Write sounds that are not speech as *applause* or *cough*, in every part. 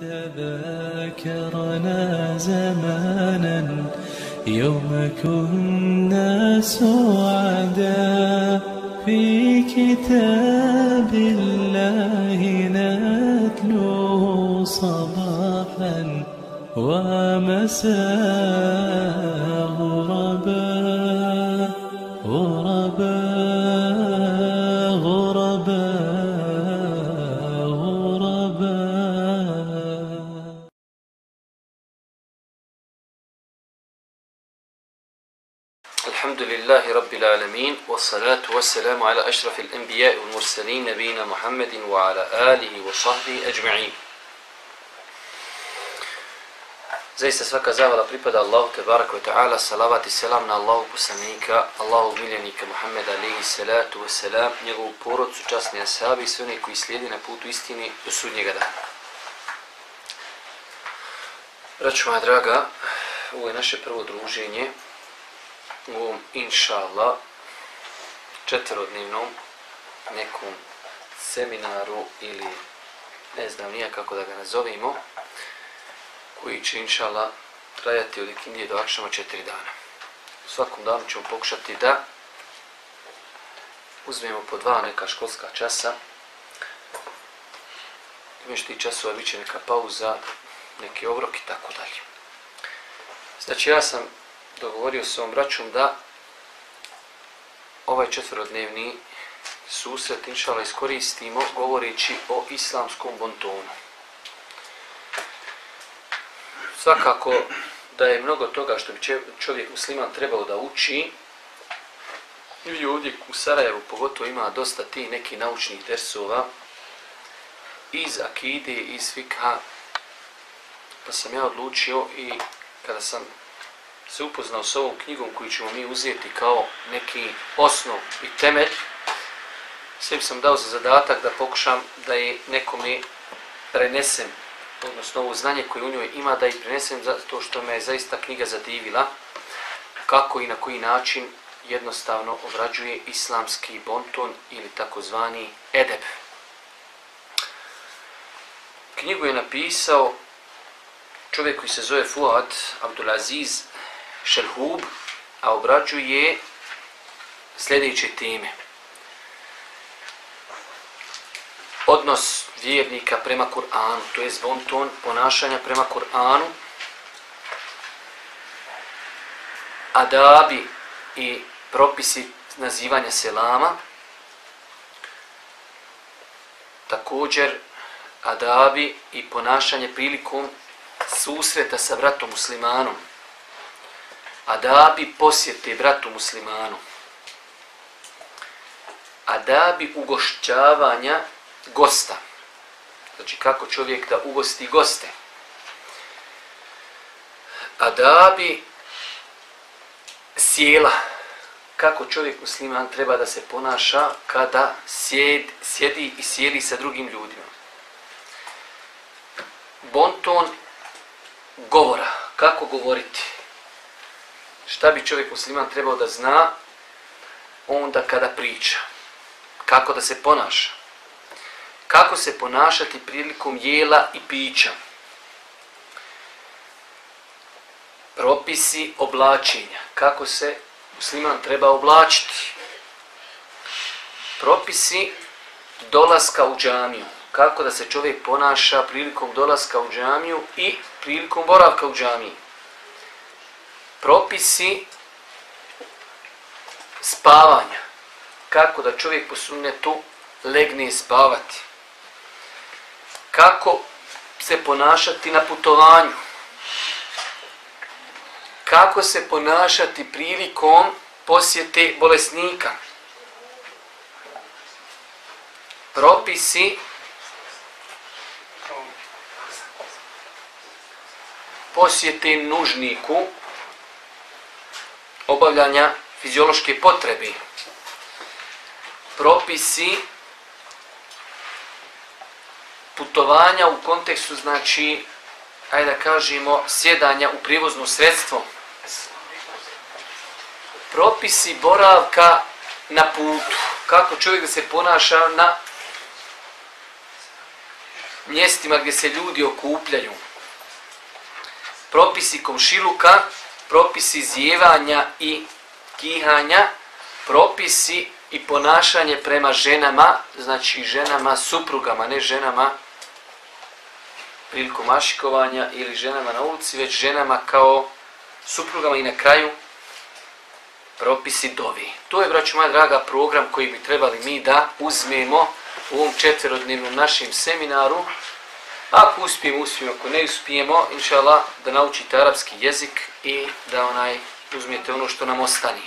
تذاكرنا زمانا يوم كنا سعدا في كتاب الله نتلو صباحا ومساء. والصلاة والسلام على أشرف الأنبياء والمرسلين نبينا محمد وعلى آله وصحبه أجمعين Zaista svaka zavala pripada Allahu te baraka wa ta'ala, salavat i selam na Allahu poslanika, Allahu miljenika Muhammeda alihi salatu wa salam, njegovu porodcu, časni asabi i sve one koji slijedi na putu istini do sudnjega dana. Braću moja draga, ovo je naše prvo druženje u ovom, inša Allah, četverodnevnom nekom seminaru ili ne znam nija kako da ga nazovimo, koji će, inšala trajati od ikindije do akšama četiri dana. U svakom danu ćemo pokušati da uzmemo po dva neka školska časa. Imaš ti časova, bit će neka pauza, neki obrok i tako dalje. Znači, ja sam dogovorio s ovom braćom da ovaj četvorodnevni susret, inšala, iskoristimo govoreći o islamskom bontonu. Svakako da je mnogo toga što bi čovjek musliman trebao da uči. I ovdje u Sarajevu pogotovo ima dosta ti neki naučnih dersova iz akide, iz fikha. Pa sam ja odlučio i kada sam se upoznao s ovom knjigom koju ćemo mi uzeti kao neki osnov i temelj, svim sam dao za zadatak da pokušam da je nekome prenesem odnosno ovo znanje koje u njoj ima da je prenesem zato što me je zaista knjiga zadivila kako i na koji način jednostavno obrađuje islamski bonton ili takozvani edeb. Knjigu je napisao čovjek koji se zove Fuad Abdulaziz Šerhub, a obrađuje sljedeće teme. Odnos vjernika prema Kur'anu, to je zvonton ponašanja prema Kur'anu, adabi i propisi nazivanja selama, također adabi i ponašanje prilikom susreta sa bratom muslimanom, adabi posjete bratu muslimanu, adabi ugošćavanja gosta, Znači kako čovjek da ugosti goste. Adabi sjela, kako čovjek musliman treba da se ponaša kada sjed, sjedi i sjeli sa drugim ljudima. Bonton govora, kako govoriti. Šta bi čovjek musliman trebao da zna onda kada priča. Kako da se ponaša kako se ponašati prilikom jela i pića. Propisi oblačenja, kako se musliman treba oblačiti. Propisi dolaska u džamiju, kako da se čovjek ponaša prilikom dolaska u džamiju i prilikom boravka u džamiji. Propisi spavanja, kako da čovjek po sunnetu legne spavati? Kako se ponašati na putovanju, kako se ponašati prilikom posjete bolesnika, propisi posjete nužniku, obavljanja fiziološke potrebe, propisi putovanja u kontekstu, znači, ajde da kažemo, sjedanja u privozno sredstvo. Propisi boravka na putu. Kako čovjek da se ponaša na mjestima gdje se ljudi okupljaju, propisi komšiluka, propisi zjevanja i kihanja, propisi i ponašanje prema ženama, znači ženama suprugama, ne ženama prilikom mašikovanja ili ženama na ulici, već ženama kao suprugama i na kraju propisi dovi. To je, braću moja draga, program koji bi trebali mi da uzmemo u ovom četverodnevnom našem seminaru. Ako uspijemo, uspijemo. Ako ne uspijemo, inša Allah, da naučite arapski jezik i da onaj uzmijete ono što nam ostane.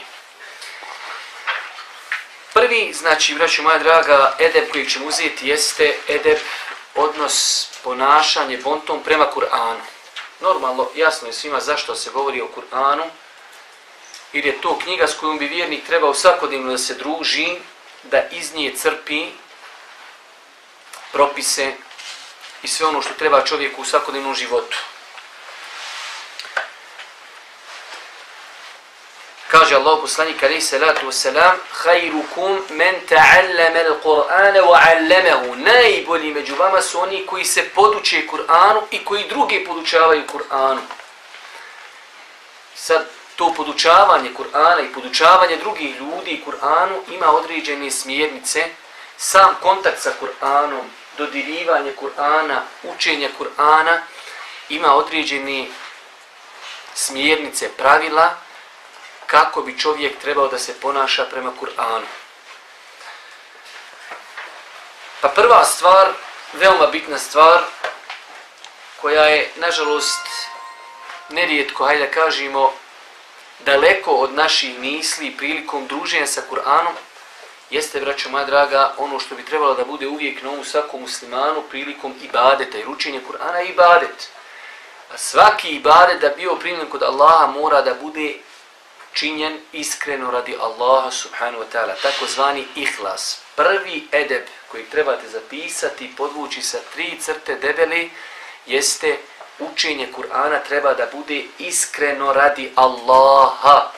Prvi, znači, braću moja draga, edeb koji ćemo uzeti jeste edeb odnos ponašanje bontom prema Kur'anu. Normalno, jasno je svima zašto se govori o Kur'anu, jer je to knjiga s kojom bi vjernik trebao svakodnevno da se druži, da iz nje crpi propise i sve ono što treba čovjeku u svakodnevnom životu. Kaže Allah poslanik alaihi salatu wasalam Hayrukum men ta'allama al-Qur'ana wa 'allamahu. Najbolji među vama su oni koji se poduče Kur'anu i koji druge podučavaju Kur'anu. Sad to podučavanje Kur'ana i podučavanje drugih ljudi Kur'anu ima određene smjernice. Sam kontakt sa Kur'anom, dodirivanje Kur'ana, učenje Kur'ana ima određene smjernice, pravila kako bi čovjek trebao da se ponaša prema Kur'anu. Pa prva stvar, veoma bitna stvar, koja je, nažalost, nerijetko, hajde da kažemo, daleko od naših misli prilikom druženja sa Kur'anom, jeste, braćo moja draga, ono što bi trebalo da bude uvijek na ovom svakom muslimanu prilikom ibadeta i ručenja Kur'ana i ibadet. A svaki ibadet da bio primljen kod Allaha mora da bude činjen iskreno radi Allaha subhanahu wa ta'ala, takozvani ihlas. Prvi edeb koji trebate zapisati i podvući sa tri crte debeli jeste učenje Kur'ana treba da bude iskreno radi Allaha.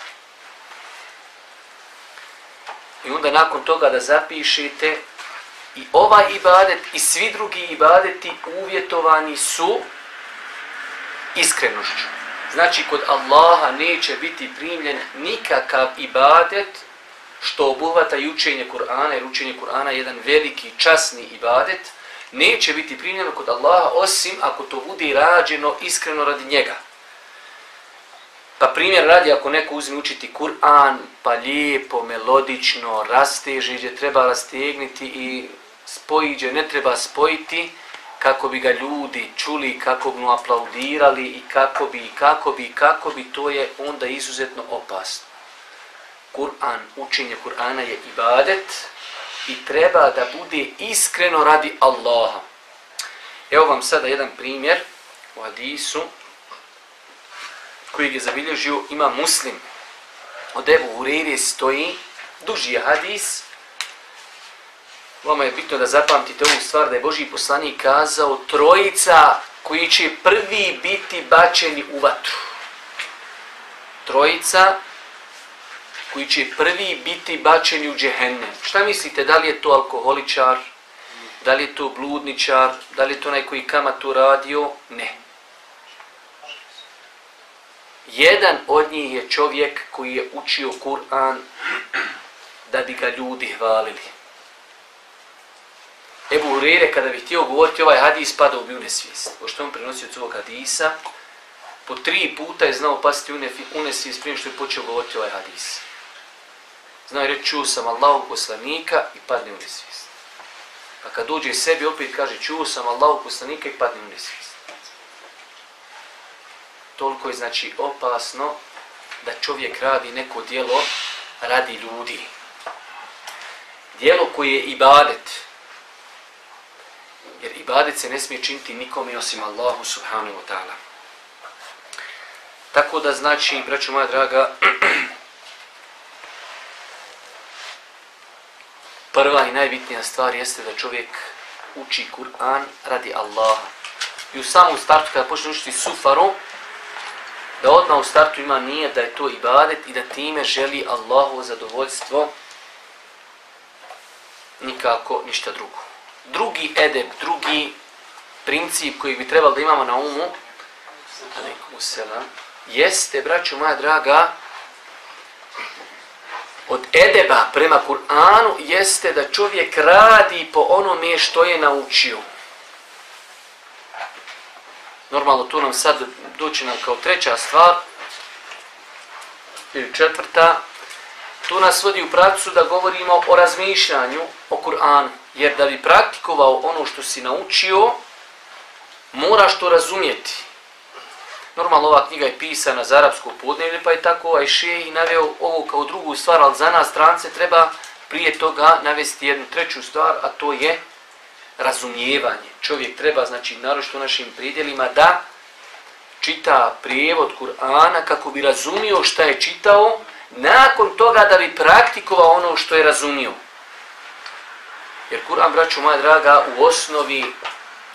I onda nakon toga da zapišete i ovaj ibadet i svi drugi ibadeti uvjetovani su iskrenošću. Znači, kod Allaha neće biti primljen nikakav ibadet što obuhvata i učenje Kur'ana, jer učenje Kur'ana je jedan veliki, časni ibadet, neće biti primljeno kod Allaha osim ako to bude rađeno iskreno radi njega. Pa primjer radi ako neko uzme učiti Kur'an, pa lijepo, melodično, rasteže, gdje treba rastegnuti i spoji, gdje ne treba spojiti, kako bi ga ljudi čuli, kako bi mu aplaudirali i kako bi, kako bi, kako bi, to je onda izuzetno opasno. Kur'an, učenje Kur'ana je ibadet i treba da bude iskreno radi Allaha. Evo vam sada jedan primjer u hadisu kojeg je zabilježio ima muslim. Od Ebu Hureyre stoji duži hadis, Vama je bitno da zapamtite ovu stvar da je Boži poslanik kazao trojica koji će prvi biti bačeni u vatru. Trojica koji će prvi biti bačeni u džehennem. Šta mislite, da li je to alkoholičar, da li je to bludničar, da li je to onaj koji kamatu radio? Ne. Jedan od njih je čovjek koji je učio Kur'an da bi ga ljudi hvalili. Ebu Hurire, kada bi htio govoriti ovaj hadis, pada u nesvijest. O što on prenosio od svog hadisa, po tri puta je znao pasiti u nesvijest prije što je počeo govoriti ovaj hadis. Znao je reći, čuo sam Allahu poslanika i padne u nesvijest. Pa kad dođe sebi opet kaže, čuo sam Allahu poslanika i padne u nesvijest. Toliko je znači opasno da čovjek radi neko dijelo radi ljudi. Dijelo koje je ibadet, Jer ibadet se ne smije činiti nikome osim Allahu subhanahu wa ta'ala. Tako da znači, braću moja draga, *clears throat* prva i najbitnija stvar jeste da čovjek uči Kur'an radi Allaha. I u samom startu kada počne učiti sufaru, da odmah u startu ima nije da je to ibadet i da time želi Allahovo zadovoljstvo nikako ništa drugo drugi edeb, drugi princip koji bi trebalo da imamo na umu, selam, jeste, braću moja draga, od edeba prema Kur'anu jeste da čovjek radi po onome što je naučio. Normalno tu nam sad doći nam kao treća stvar, ili četvrta, tu nas vodi u praksu da govorimo o razmišljanju o Kur'anu. Jer da bi praktikovao ono što si naučio, moraš to razumjeti. Normalno ova knjiga je pisana za arapsko podnevlje, pa je tako ovaj šeji i naveo ovo kao drugu stvar, ali za nas strance treba prije toga navesti jednu treću stvar, a to je razumijevanje. Čovjek treba, znači, narošto našim pridjelima, da čita prijevod Kur'ana kako bi razumio šta je čitao, nakon toga da bi praktikovao ono što je razumio. Jer Kur'an, braću moja draga, u osnovi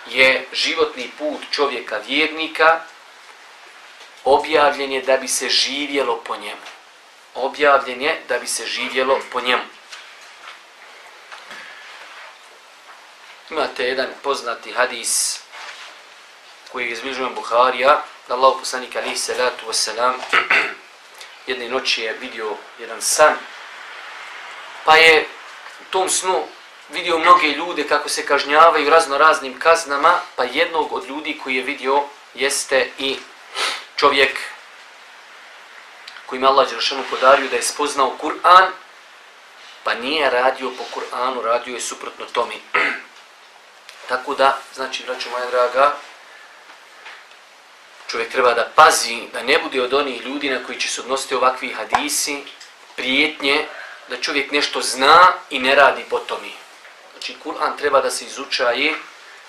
je životni put čovjeka vjernika, objavljen je da bi se živjelo po njemu. Objavljen je da bi se živjelo po njemu. Imate jedan poznati hadis koji je izbližujem Buharija, da Allah poslanik alihi salatu wasalam jedne noći je vidio jedan san, pa je u tom snu vidio mnoge ljude kako se kažnjavaju razno raznim kaznama, pa jednog od ljudi koji je vidio jeste i čovjek koji Allah Đerašanu podario da je spoznao Kur'an, pa nije radio po Kur'anu, radio je suprotno tome. *clears throat* Tako da, znači, braću moja draga, čovjek treba da pazi, da ne bude od onih ljudi na koji će se odnositi ovakvi hadisi, prijetnje, da čovjek nešto zna i ne radi po tome. Znači, Kur'an treba da se izučaje,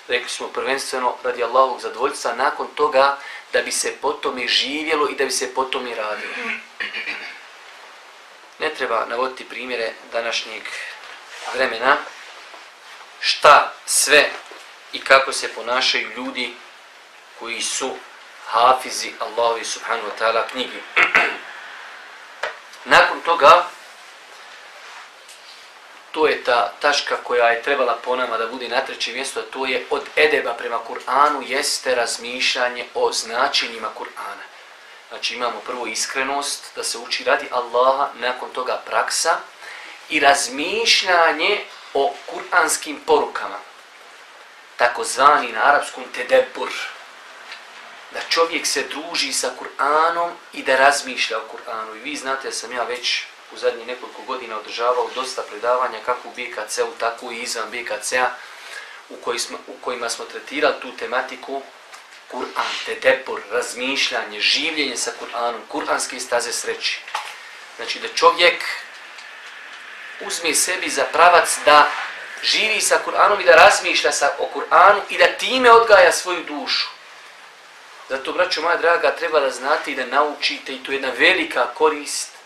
rekli smo prvenstveno, radi Allahovog zadovoljstva, nakon toga da bi se po tome živjelo i da bi se po tome radilo. Ne treba navoditi primjere današnjeg vremena, šta sve i kako se ponašaju ljudi koji su hafizi Allahovi subhanu wa ta'ala knjigi. *clears throat* Nakon toga, to je ta taška koja je trebala po nama da bude na trećem mjestu, a to je od edeba prema Kur'anu jeste razmišljanje o značenjima Kur'ana. Znači imamo prvo iskrenost da se uči radi Allaha, nakon toga praksa i razmišljanje o kur'anskim porukama. Takozvani na arapskom tedebur. Da čovjek se druži sa Kur'anom i da razmišlja o Kur'anu. I vi znate da sam ja već u zadnjih nekoliko godina održavao dosta predavanja kako u BKC-u, tako i izvan BKC-a u, koji smo, u kojima smo tretirali tu tematiku Kur'an, tedebur, razmišljanje, življenje sa Kur'anom, kur'anske staze sreći. Znači da čovjek uzme sebi za pravac da živi sa Kur'anom i da razmišlja sa, o Kur'anu i da time odgaja svoju dušu. Zato, braćo moja draga, treba da znate i da naučite i to je jedna velika korist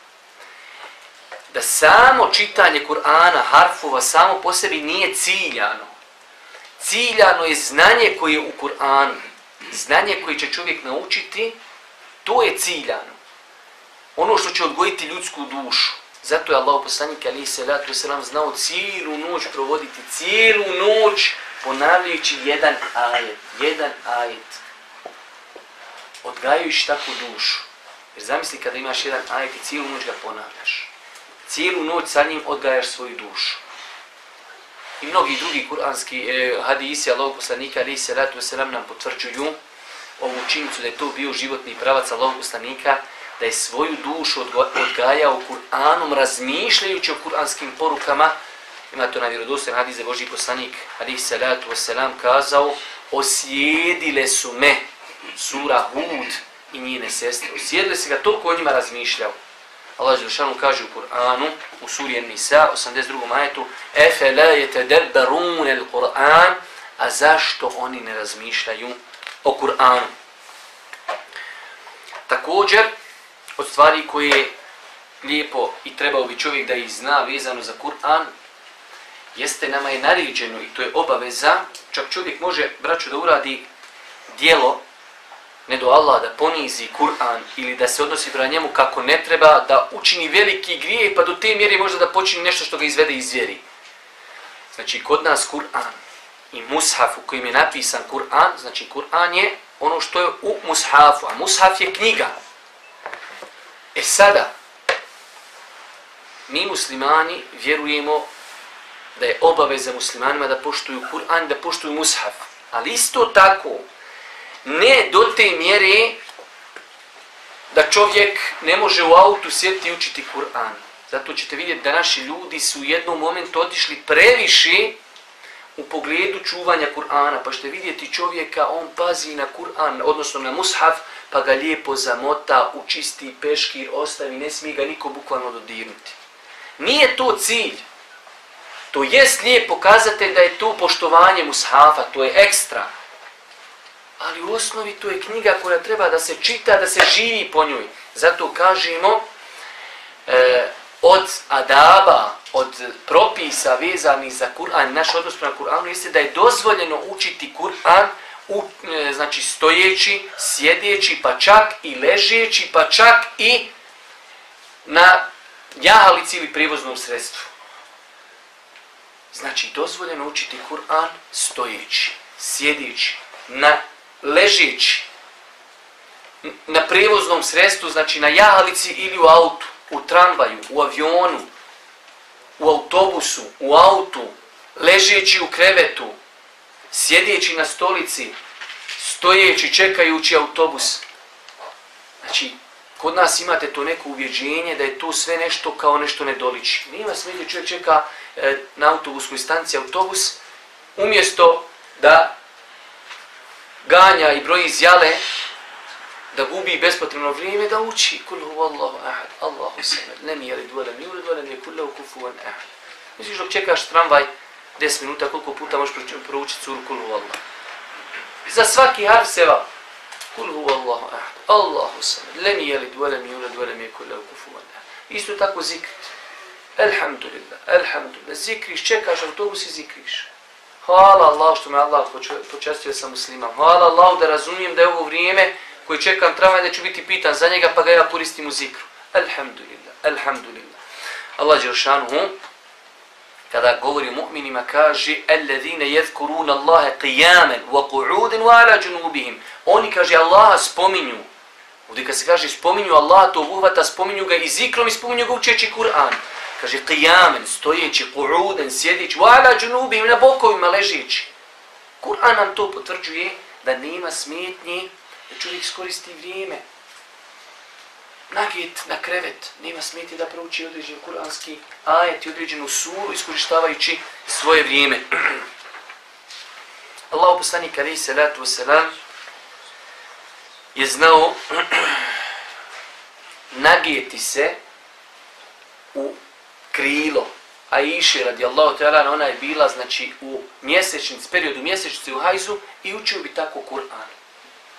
da samo čitanje Kur'ana, harfova, samo po sebi nije ciljano. Ciljano je znanje koje je u Kur'anu. Znanje koje će čovjek naučiti, to je ciljano. Ono što će odgojiti ljudsku dušu. Zato je Allah poslanik ali se ratu selam znao cijelu noć provoditi, cijelu noć ponavljajući jedan ajet, jedan ajet. Odgajajući takvu dušu. Jer zamisli kada imaš jedan ajet i cijelu noć ga ponavljaš cijelu noć sa njim odgajaš svoju dušu. I mnogi drugi kuranski e, hadisi Allah poslanika ali se ratu selam nam potvrđuju ovu činjicu da je to bio životni pravac Allahog poslanika da je svoju dušu odgajao Kur'anom razmišljajući o kuranskim porukama. Ima to na vjerodostan hadize Boži poslanik alih salatu wasalam, kazao osjedile su me sura Hud i njene sestre. Osjedile se ga toliko o njima razmišljao. Allah Želšanu kaže u Kur'anu, u suri Nisa, 82. majetu, Efe la yetedebbarun el Kur'an, a zašto oni ne razmišljaju o Kur'anu? Također, od stvari koje je lijepo i trebao bi čovjek da ih zna vezano za Kur'an, jeste nama je naređeno i to je obaveza, čak čovjek može, braću, da uradi dijelo ne do Allah da ponizi Kur'an ili da se odnosi prema njemu kako ne treba, da učini veliki grije pa do te mjere možda da počini nešto što ga izvede iz vjeri. Znači, kod nas Kur'an i mushaf u kojim je napisan Kur'an, znači Kur'an je ono što je u mushafu, a mushaf je knjiga. E sada, mi muslimani vjerujemo da je obaveza muslimanima da poštuju Kur'an, da poštuju mushaf. Ali isto tako, ne do te mjere da čovjek ne može u autu sjediti i učiti Kur'an. Zato ćete vidjeti da naši ljudi su u jednom momentu otišli previše u pogledu čuvanja Kur'ana. Pa ćete vidjeti čovjeka, on pazi na Kur'an, odnosno na mushaf, pa ga lijepo zamota, u čisti peškir, ostavi, ne smije ga niko bukvalno dodirnuti. Nije to cilj. To jest lijep pokazatelj da je to poštovanje mushafa, to je ekstra. Ali u osnovi to je knjiga koja treba da se čita, da se živi po njoj. Zato kažemo, e, od adaba, od propisa vezanih za Kur'an, naš odnos prema Kur'anu jeste da je dozvoljeno učiti Kur'an u, e, znači stojeći, sjedeći, pa čak i ležeći, pa čak i na jahalici ili prevoznom sredstvu. Znači, dozvoljeno učiti Kur'an stojeći, sjedeći, na ležeći, na prevoznom sredstvu, znači na jahalici ili u autu u tramvaju, u avionu, u autobusu, u autu, ležeći u krevetu, sjedeći na stolici, stojeći, čekajući autobus. Znači, kod nas imate to neko uvjeđenje da je to sve nešto kao nešto nedoliči. Nima smijeti čovjek čeka e, na autobuskoj stanci autobus, umjesto da ganja i broji zjale, da gubi bespotrebno vrijeme da uči kul huvallahu ahad Allahu samad lam yalid wa lam yulad wa lam yakul lahu kufuwan ahad. Misliš dok čekaš tramvaj 10 minuta koliko puta možeš proučiti suru kul huvallahu za svaki harf seva kul huvallahu ahad Allahu samad lam yalid wa lam yulad wa lam yakul lahu kufuwan ahad. Isto tako zikr. Alhamdulillah, alhamdulillah, zikriš, čekaš autobus i zikriš. Hvala Allah što me Allah počestio sam muslimam. Hvala Allah da razumijem da je ovo vrijeme koji čekam tramvaj da ću biti pitan za njega, pa ga ja koristim u zikru. Alhamdulillah, alhamdulillah. Allah Đeršanuhu, kada govori mu'minima, kaže Alladhine yadhkuruna Allahe qiyamen wa qu'uden wa ala junubihim. Oni, kaže, Allaha spominju. Ovdje kad se kaže spominju Allaha, to obuhvata, spominju ga i zikrom i spominju ga učeći Kur'an. Kaže qiyamen, stojeći, qu'uden, sjedići, wa ala junubihim, na bokovima ležeći. Kur'an nam to potvrđuje da nema smetnje da čovjek iskoristi vrijeme. Nagit na krevet, nema smeti da prouči određen kuranski ajet i određenu suru iskorištavajući svoje vrijeme. *clears throat* Allah poslanik alaihi salatu wasalam je znao *clears throat* nagijeti se u krilo a iši radi ta'ala ona je bila znači u mjesečnici, periodu mjesečnici u hajzu i učio bi tako Kur'an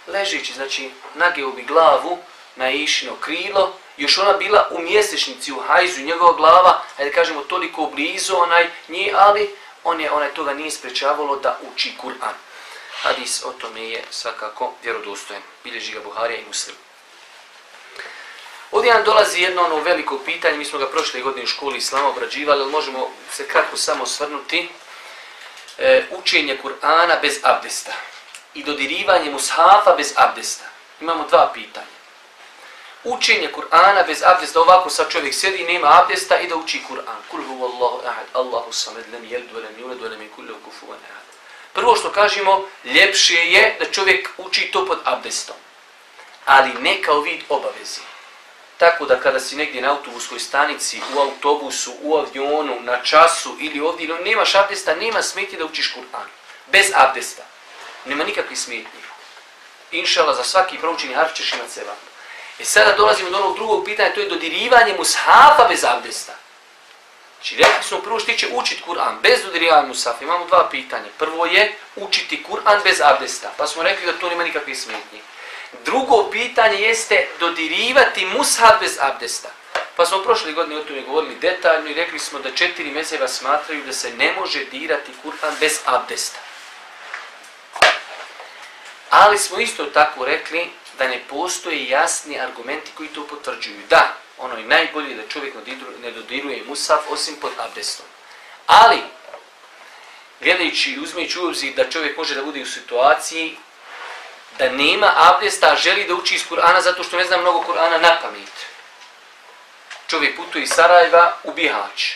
ležeći, znači nageo bi glavu na išino krilo, još ona bila u mjesečnici, u hajzu, njegova glava, ajde kažemo toliko blizu onaj nje, ali on je onaj toga nije sprečavalo da uči Kur'an. Hadis o tome je svakako vjerodostojen. Bilježi ga Buharija i Muslim. Ovdje nam dolazi jedno ono veliko pitanje, mi smo ga prošle godine u školi Islama obrađivali, ali možemo se kratko samo svrnuti. E, učenje Kur'ana bez abdesta i dodirivanje mushafa bez abdesta. Imamo dva pitanja. Učenje Kur'ana bez abdesta, ovako sad čovjek sjedi nema abdesta i da uči Kur'an. Kul hu Allahu ahad, Allahu samed, lam jelid, lam yulad, lam yakul lahu kufuwan ahad. Prvo što kažemo, ljepše je da čovjek uči to pod abdestom. Ali ne kao vid obavezi. Tako da kada si negdje na autobuskoj stanici, u autobusu, u avionu, na času ili ovdje, ili nemaš abdesta, nema smeti da učiš Kur'an. Bez abdesta nema nikakvih smetnji. Inšala, za svaki proučeni harf ćeš imat seba. E sada dolazimo do onog drugog pitanja, to je dodirivanje mushafa bez abdesta. Znači, rekli smo prvo što tiče učiti Kur'an bez dodirivanja mushafa. Imamo dva pitanja. Prvo je učiti Kur'an bez abdesta. Pa smo rekli da to nema nikakvih smetnji. Drugo pitanje jeste dodirivati mushaf bez abdesta. Pa smo prošle godine o tome govorili detaljno i rekli smo da četiri mezeva smatraju da se ne može dirati Kur'an bez abdesta. Ali smo isto tako rekli da ne postoje jasni argumenti koji to potvrđuju. Da, ono je najbolje da čovjek ne dodiruje musaf osim pod abdestom. Ali, gledajući i uzmeći u obzir da čovjek može da bude u situaciji da nema abdesta, a želi da uči iz Kur'ana zato što ne zna mnogo Kur'ana na pamet. Čovjek putuje iz Sarajeva u Bihać.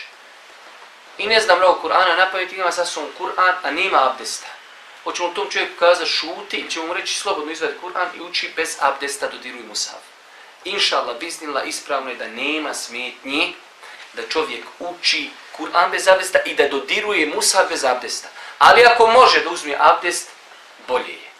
I ne zna mnogo Kur'ana na pamet, ima sasvom Kur'an, a nema abdesta. Hoćemo tom čovjeku kazati šuti ili ćemo mu reći slobodno izvadi Kur'an i uči bez abdesta dodiruj Musav. Inšallah, biznila, ispravno je da nema smetnje da čovjek uči Kur'an bez abdesta i da dodiruje Musav bez abdesta. Ali ako može da uzme abdest, bolje je.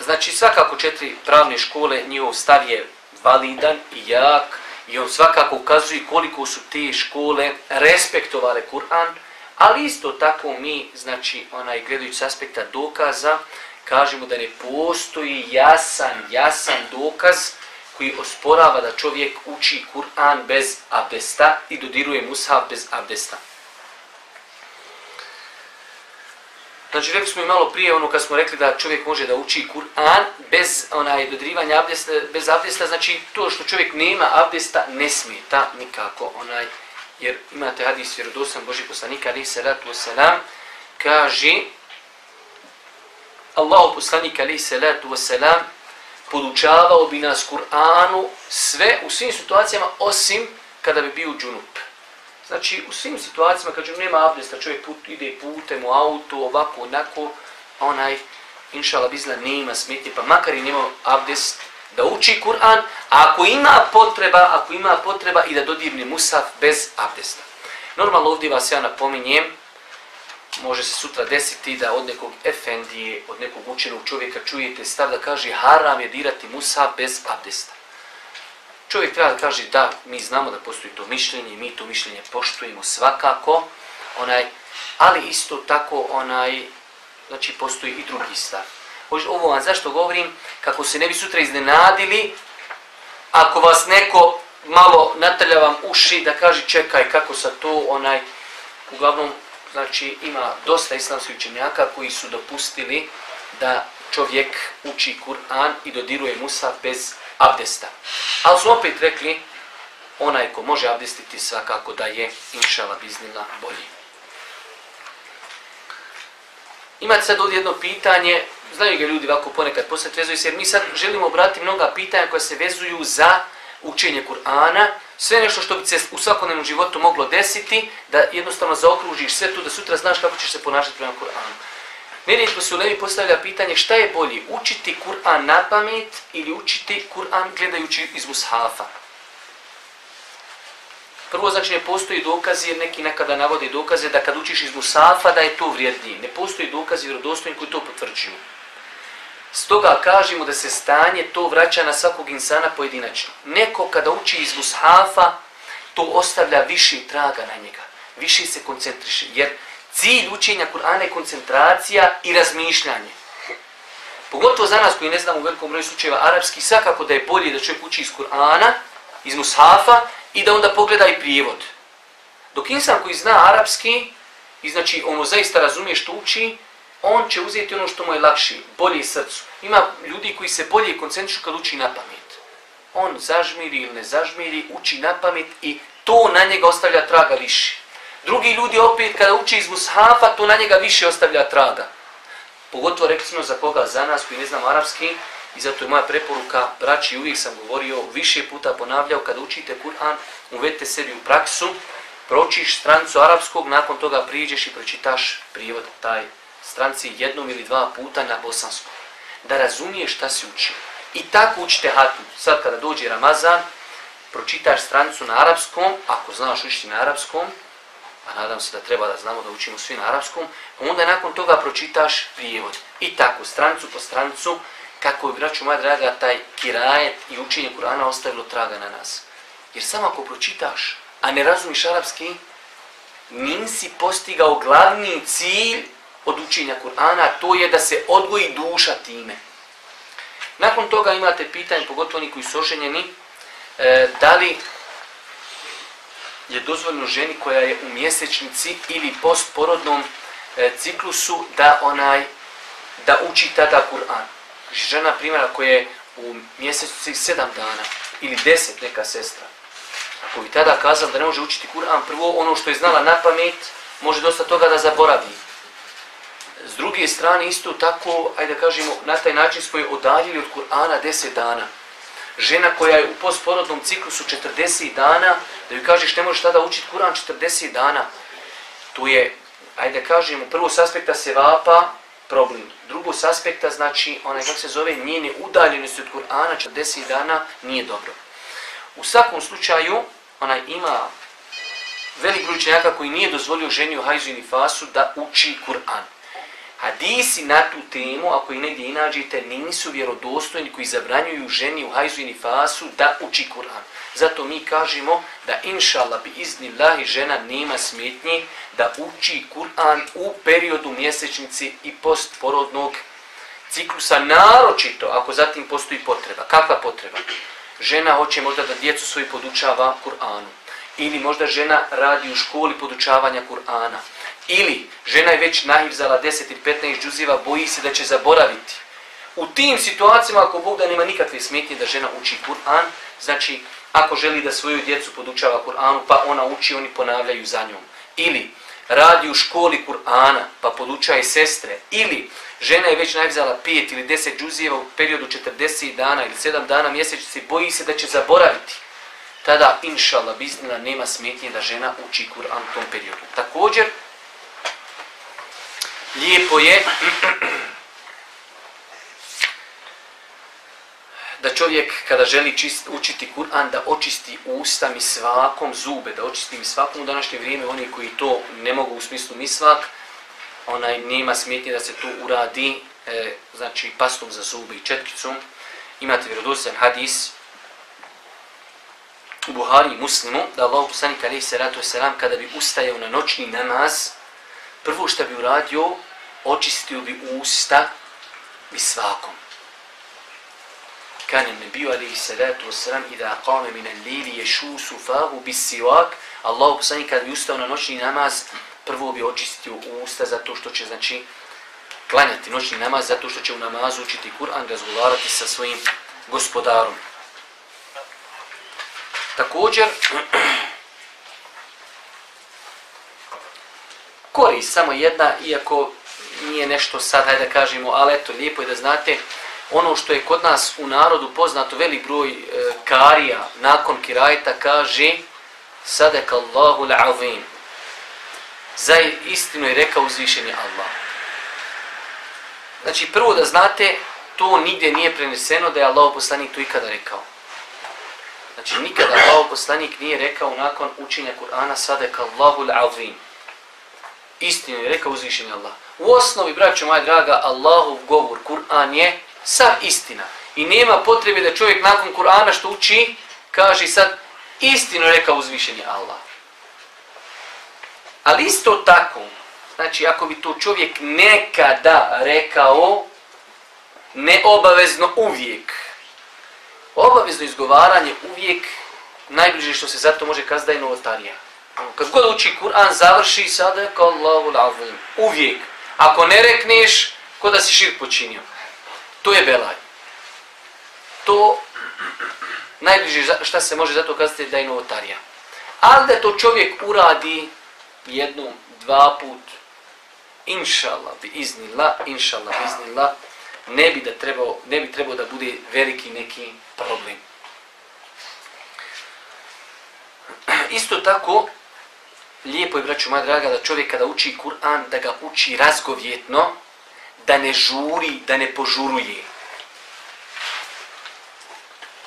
Znači svakako četiri pravne škole, njihov stav je validan i jak i on svakako ukazuje koliko su te škole respektovale Kur'an, ali isto tako mi, znači, onaj gledajući s aspekta dokaza, kažemo da ne postoji jasan, jasan dokaz koji osporava da čovjek uči Kur'an bez abdesta i dodiruje mushaf bez abdesta. Znači, rekli smo i malo prije ono kad smo rekli da čovjek može da uči Kur'an bez onaj dodirivanja abdesta, bez abdesta, znači to što čovjek nema abdesta ne smeta nikako onaj, jer imate hadis vjerodosan Boži poslanika, ali se wasalam, kaže Allahu poslanik ali salatu wasalam podučavao bi nas Kur'anu sve u svim situacijama osim kada bi bio džunup. Znači, u svim situacijama, kad nema abdesta, čovjek put, ide putem u auto, ovako, onako, onaj, inšala bizla, nema smetnje, pa makar i nema abdest da uči Kur'an, a ako ima potreba, ako ima potreba i da dodirne musaf bez abdesta. Normalno ovdje vas ja napominjem, može se sutra desiti da od nekog efendije, od nekog učenog čovjeka čujete stav da kaže haram je dirati musaf bez abdesta. Čovjek treba da kaže da mi znamo da postoji to mišljenje, mi to mišljenje poštujemo svakako, onaj, ali isto tako onaj, znači postoji i drugi stav. Ovo vam zašto govorim, kako se ne bi sutra iznenadili, ako vas neko malo natrlja vam uši da kaže čekaj kako sa to onaj, uglavnom znači ima dosta islamskih učenjaka koji su dopustili da čovjek uči Kur'an i dodiruje Musa bez abdesta. Ali su opet rekli, onaj ko može abdestiti svakako da je, inšala biznila, bolji. Imate sad ovdje jedno pitanje, znaju ga ljudi ovako ponekad poslet vezuju se, jer mi sad želimo obrati mnoga pitanja koja se vezuju za učenje Kur'ana, sve nešto što bi se u svakodnevnom životu moglo desiti, da jednostavno zaokružiš sve to, da sutra znaš kako ćeš se ponašati prema Kur'anu. Nerijetko se u Levi postavlja pitanje šta je bolje, učiti Kur'an na pamet ili učiti Kur'an gledajući iz mushafa. Prvo znači ne postoji dokazi, jer neki nekada navode dokaze da kad učiš iz mushafa da je to vrijednije. Ne postoji dokazi vjerodostojni koji to potvrđuju. Stoga kažemo da se stanje to vraća na svakog insana pojedinačno. Neko kada uči iz mushafa, to ostavlja viši traga na njega. Više se koncentriše. Jer Cilj učenja Kur'ana je koncentracija i razmišljanje. Pogotovo za nas koji ne znamo u velikom broju slučajeva arapski, svakako da je bolje da čovjek uči iz Kur'ana, iz Mushafa i da onda pogleda i prijevod. Dok insan koji zna arapski i znači ono zaista razumije što uči, on će uzeti ono što mu je lakši, bolje srcu. Ima ljudi koji se bolje koncentrišu kad uči na pamet. On zažmiri ili ne zažmiri, uči na pamet i to na njega ostavlja traga više. Drugi ljudi opet kada uči iz mushafa, to na njega više ostavlja traga. Pogotovo rekli smo za koga, za nas koji ne znam arapski, i zato je moja preporuka, braći, uvijek sam govorio, više puta ponavljao, kada učite Kur'an, uvedite sebi u praksu, pročiš strancu arapskog, nakon toga priđeš i pročitaš prijevod taj stranci jednom ili dva puta na bosanskom. Da razumije šta si učio. I tako učite hatu. Sad kada dođe Ramazan, pročitaš strancu na arapskom, ako znaš učiti na arapskom, a nadam se da treba da znamo da učimo svi na arapskom, onda nakon toga pročitaš prijevod. I tako, strancu po strancu, kako je, braću moja draga, taj kirajet i učenje Kur'ana ostavilo traga na nas. Jer samo ako pročitaš, a ne razumiš arapski, nisi postigao glavni cilj od učenja Kur'ana, to je da se odgoji duša time. Nakon toga imate pitanje, pogotovo oni koji su oženjeni, e, da li je dozvoljeno ženi koja je u mjesečnici ili postporodnom e, ciklusu da onaj da uči tada Kur'an. Žena primjera koja je u mjesečnici sedam dana ili deset neka sestra, Ako bi tada kazala da ne može učiti Kur'an, prvo ono što je znala na pamet, može dosta toga da zaboravi. S druge strane, isto tako, ajde da kažemo, na taj način smo je odaljili od Kur'ana 10 dana. Žena koja je u postporodnom ciklusu 40 dana, da ju kažeš ne možeš tada učiti Kur'an 40 dana, tu je, ajde da kažemo, prvo s aspekta sevapa problem. Drugo s aspekta, znači, onaj kako se zove, njene udaljenosti od Kur'ana 40 dana nije dobro. U svakom slučaju, ona ima velik broj učenjaka koji nije dozvolio ženi u hajzu i nifasu da uči Kur'an. Hadisi na tu temu, ako ih negdje inađete, nisu vjerodostojni koji zabranjuju ženi u hajzu i nifasu da uči Kur'an. Zato mi kažemo da inšallah bi iznillahi žena nema smetnji da uči Kur'an u periodu mjesečnice i postporodnog ciklusa, naročito ako zatim postoji potreba. Kakva potreba? Žena hoće možda da djecu svoju podučava Kur'anu. Ili možda žena radi u školi podučavanja Kur'ana. Ili žena je već nahivzala 10 ili 15 džuziva, boji se da će zaboraviti. U tim situacijama, ako Bog da nema nikakve smetnje da žena uči Kur'an, znači ako želi da svoju djecu podučava Kur'anu, pa ona uči, oni ponavljaju za njom. Ili radi u školi Kur'ana, pa podučaje sestre. Ili žena je već nahivzala 5 ili 10 džuzijeva u periodu 40 dana ili 7 dana mjesečice, boji se da će zaboraviti. Tada, inšallah biznila, nema smetnje da žena uči Kur'an u tom periodu. Također, lijepo je da čovjek kada želi čist, učiti Kur'an da očisti usta mi svakom zube, da očisti mi svakom u današnje vrijeme, oni koji to ne mogu u smislu mi svak, onaj nema smetnje da se to uradi, e, znači pastom za zube i četkicom. Imate vjerodosan hadis u Buhari i Muslimu, da Allah poslanik alaihi salatu wasalam kada bi ustajao na noćni namaz, prvo što bi uradio, očistio bi usta mi svakom. كان النبي عليه الصلاة والسلام إذا قام من الليل يشوس فاه بالسواك الله بساني kad bi ustao na noćni namaz prvo bi očistio usta zato što će znači klanjati noćni namaz zato što će u namazu učiti Kur'an razgovarati sa svojim gospodarom također *clears throat* korist samo jedna iako nije nešto sad hajde da kažemo ali eto lijepo je da znate ono što je kod nas u narodu poznato velik broj e, karija nakon kirajta kaže sadaka Allahu l'azim. Za istinu je rekao uzvišeni Allah. Znači prvo da znate to nigdje nije preneseno da je Allah poslanik to ikada rekao. Znači nikada Allah poslanik nije rekao nakon učenja Kur'ana sadaka Allahu l'azim istinu je rekao uzvišeni Allah u osnovi braćo moja draga Allahov govor Kur'an je sad istina. I nema potrebe da čovjek nakon Kur'ana što uči, kaže sad istinu reka uzvišeni Allah. Ali isto tako, znači ako bi to čovjek nekada rekao, neobavezno uvijek, obavezno izgovaranje uvijek, najbliže što se zato može kazati da je novotarija. Kad god uči Kur'an, završi sadaka Allahu l'azim. Uvijek. Ako ne rekneš, ko da si širk počinio. To je belaj. To najbliže šta se može zato kazati da je novotarija. Ali da to čovjek uradi jednom, dva put, inšallah bi iznila, inšallah bi iznila, ne bi, da trebao, ne bi trebao da bude veliki neki problem. *clears throat* Isto tako, lijepo je, braću moja draga, da čovjek kada uči Kur'an, da ga uči razgovjetno, da ne žuri, da ne požuruje.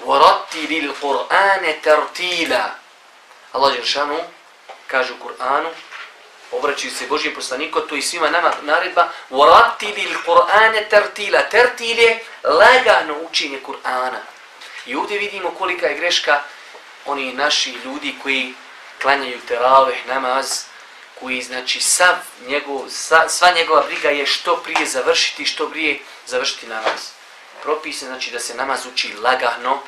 وَرَتِّلِ الْقُرْآنَ تَرْتِيلًا Allah Jeršanu kaže u Kur'anu, obraćaju se Božije poslaniko, to i svima nama naredba, وَرَتِّلِ الْقُرْآنَ تَرْتِيلًا Tertil je lagano učenje Kur'ana. I ovdje vidimo kolika je greška oni naši ljudi koji klanjaju teravih namaz, koji znači sav njegov, sa, sva njegova briga je što prije završiti, što prije završiti namaz. Propise znači da se namaz uči lagano,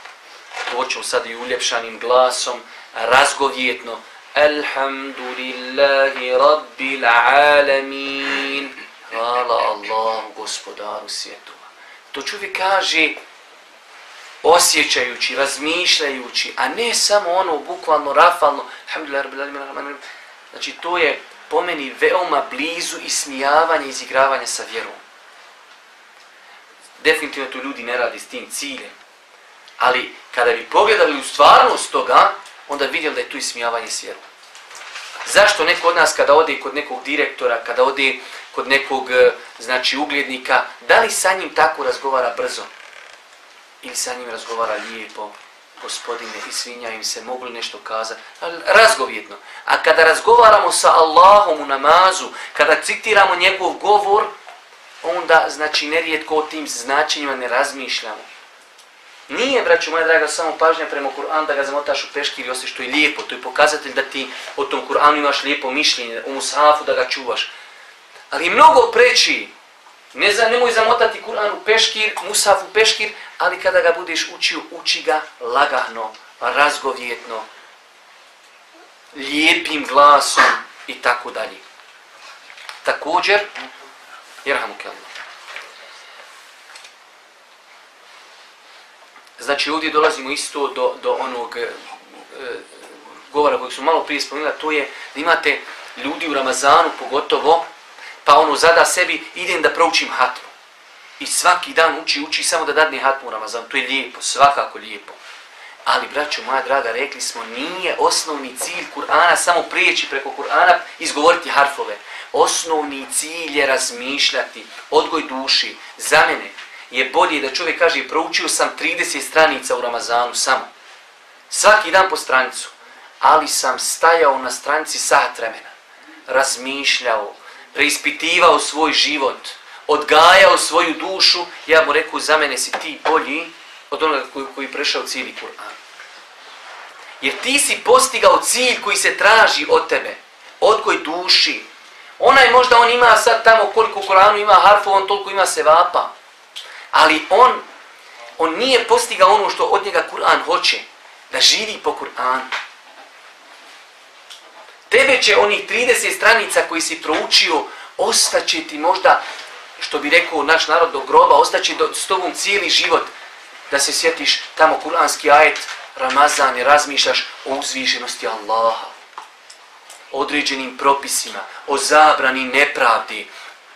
počeo sad i uljepšanim glasom, razgovjetno, Alhamdulillahi Rabbil Alamin. Hvala Allahu gospodaru svjetova. To čovjek kaže osjećajući, razmišljajući, a ne samo ono bukvalno, rafalno, Alhamdulillah Znači to je po meni veoma blizu ismijavanja i izigravanja sa vjerom. Definitivno to ljudi ne radi s tim ciljem. Ali kada bi pogledali u stvarnost toga, onda vidjeli da je tu ismijavanje s vjerom. Zašto neko od nas kada ode kod nekog direktora, kada ode kod nekog eh, znači uglednika, da li sa njim tako razgovara brzo? Ili sa njim razgovara lijepo, gospodine i svinja im se mogli nešto kazati, razgovjetno. A kada razgovaramo sa Allahom u namazu, kada citiramo njegov govor, onda znači nerijetko o tim značenjima ne razmišljamo. Nije, braću moja draga, samo pažnja prema Kur'an da ga zamotaš u peški ili osješ, to je lijepo, to je pokazatelj da ti o tom Kur'anu imaš lijepo mišljenje, o musafu da ga čuvaš. Ali mnogo preći, ne za, nemoj zamotati Kur'an u peškir, musaf u peškir, ali kada ga budeš učio, uči ga lagahno, razgovjetno, lijepim glasom i tako dalje. Također, jerhamu kelno. Znači ovdje dolazimo isto do, do onog e, govora kojeg smo malo prije spomenuli, to je da imate ljudi u Ramazanu pogotovo, pa ono zada sebi, idem da proučim hatmu. I svaki dan uči, uči samo da dadne hatmu u Ramazanu. To je lijepo, svakako lijepo. Ali, braćo moja draga, rekli smo, nije osnovni cilj Kur'ana samo prijeći preko Kur'ana izgovoriti harfove. Osnovni cilj je razmišljati, odgoj duši. Za mene je bolje da čovjek kaže, proučio sam 30 stranica u Ramazanu samo. Svaki dan po stranicu. Ali sam stajao na stranici sat vremena. Razmišljao, preispitivao svoj život, odgajao svoju dušu, ja mu rekao, za mene si ti bolji od onoga koji, koji prešao cijeli Kur'an. Jer ti si postigao cilj koji se traži od tebe, od koji duši. Onaj možda on ima sad tamo koliko u Kur'anu ima harfu, on toliko ima sevapa. Ali on, on nije postigao ono što od njega Kur'an hoće, da živi po Kur'anu. Tebe će onih 30 stranica koji si proučio, ostaće ti možda, što bi rekao naš narod do groba, ostaće do, s tobom cijeli život, da se sjetiš tamo kuranski ajet, Ramazan i razmišljaš o uzvišenosti Allaha, o određenim propisima, o zabrani nepravdi,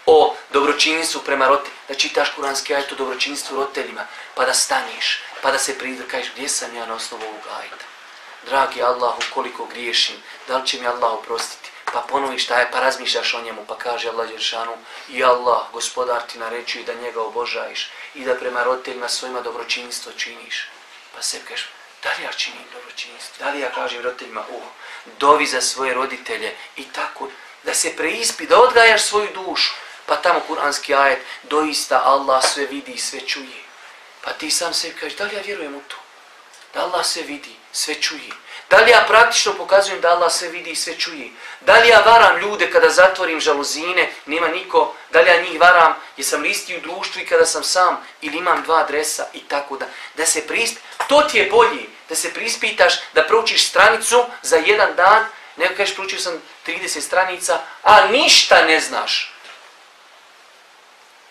o dobročinstvu prema roditeljima, da čitaš kuranski ajet o dobročinstvu roditeljima, pa da staniš, pa da se pridrkaš, gdje sam ja na osnovu ovog ajeta? Dragi Allahu, koliko griješim, da li će mi Allah oprostiti? Pa ponoviš taj, pa razmišljaš o njemu, pa kaže Allah Đeršanu, i Allah, gospodar ti naređuje da njega obožaješ i da prema roditeljima svojima dobročinstvo činiš. Pa se kažeš, da li ja činim dobročinstvo? Da li ja kažem roditeljima, uh, dovi za svoje roditelje i tako, da se preispi, da odgajaš svoju dušu. Pa tamo kuranski ajet, doista Allah sve vidi i sve čuje. Pa ti sam se kažeš, da li ja vjerujem u to? Da Allah sve vidi, sve čuje. Da li ja praktično pokazujem da Allah sve vidi i sve čuje? Da li ja varam ljude kada zatvorim žaluzine, nema niko? Da li ja njih varam, jesam listi u društvu i kada sam sam ili imam dva adresa i tako da. Da se prist... To ti je bolji, da se prispitaš, da proučiš stranicu za jedan dan, nego kažeš proučio sam 30 stranica, a ništa ne znaš.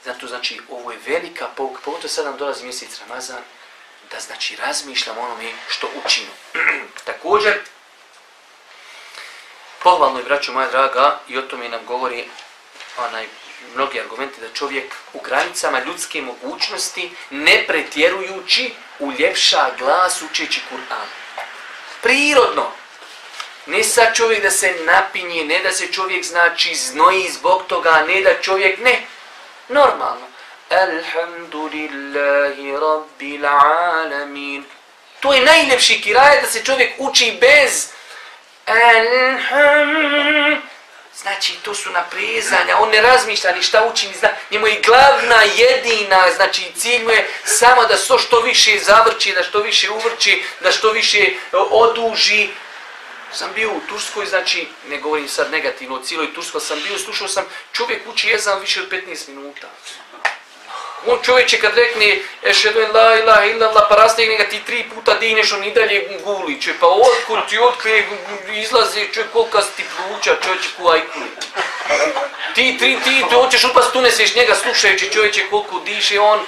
Zato znači, ovo je velika pouka, pogotovo sad nam dolazi mjesec Ramazan, da znači razmišljam onome što učinu. *clears throat* Također, pohvalno je, braću moja draga, i o tome nam govori onaj, mnogi argumenti da čovjek u granicama ljudske mogućnosti ne pretjerujući uljepša glas učeći Kur'an. Prirodno. Ne sa čovjek da se napinje, ne da se čovjek znači znoji zbog toga, ne da čovjek, ne. Normalno. Alhamdulillahi rabbil alamin. To je najljepši kiraj da se čovjek uči bez Znači, to su naprezanja, on ne razmišlja ni šta uči, ni zna. Njemu je glavna, jedina, znači cilj mu je samo da so što više zavrči, da što više uvrči, da što više e, oduži. Sam bio u Turskoj, znači, ne govorim sad negativno o cijeloj Turskoj, sam bio, slušao sam, čovjek uči jezan više od 15 minuta. On čovječe kad rekne ešhedu en la ilaha illallah pa rastegne ga ti tri puta dineš on i dalje guli pa otkud ti otkle izlazi čovjek kolika ti pluća čovječe ku ajku. Ti tri ti ti hoćeš upast tu neseš njega slušajući čovječe koliko diše on.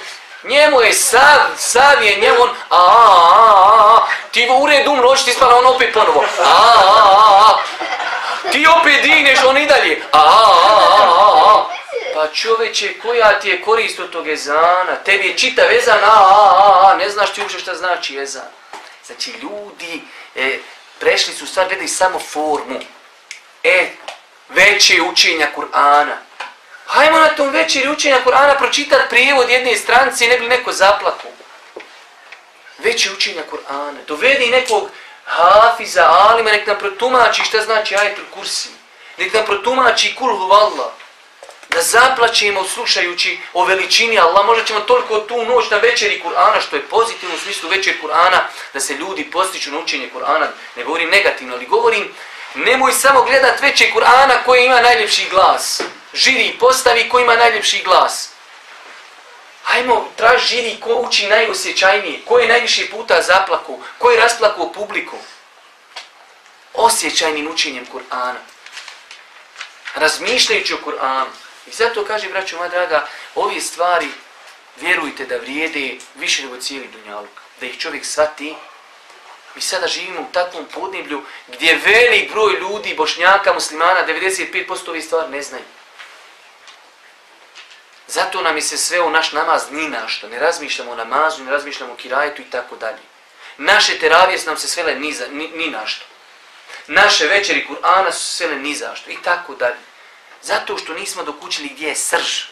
Njemu je sav, sav je njemu on, a, a, a, a, ti u redu noć ti spana on opet ponovo, a, a, a, a, ti opet dineš, on i dalje. A, a, a, a, a. Pa čoveče, koja ti je korist od tog ezana? Tebi je čita ezan, a, a, a, a, ne znaš ti uopšte šta znači ezan. Znači, ljudi e, prešli su stvar, gledaj samo formu. E, veće učenja Kur'ana. Hajmo na tom večeri učenja Kur'ana pročitati prijevod jedne stranice i ne bi neko zaplaku. Veće učenja Kur'ana. Dovedi nekog hafiza, alima, nek nam protumači šta znači ajetul kursi. Nek nam protumači kulhu vallah. Da zaplaćemo slušajući o veličini Allah. Možda ćemo toliko tu noć na večeri Kur'ana, što je pozitivno u smislu večer Kur'ana, da se ljudi postiču na učenje Kur'ana. Ne govorim negativno, ali govorim nemoj samo gledat večer Kur'ana koji ima najljepši glas. Žiri, postavi koji ima najljepši glas. Hajmo, traži žiri ko uči najosjećajnije, ko je najviše puta zaplaku, ko je rasplaku publiku. Osjećajnim učenjem Kur'ana. Razmišljajući o Kur'anu. I zato kaže, braćo moja draga, ove stvari, vjerujte da vrijede više nego cijeli dunjaluk. Da ih čovjek svati. Mi sada živimo u takvom podneblju gdje velik broj ljudi, bošnjaka, muslimana, 95% ove stvari ne znaju. Zato nam je se sve u naš namaz ni našto. Ne razmišljamo o namazu, ne razmišljamo o kirajetu i tako dalje. Naše teravije nam se svele ni, za, ni, ni našto. Naše večeri Kur'ana su se svele ni zašto i tako dalje. Zato što nismo dokućili gdje je srž.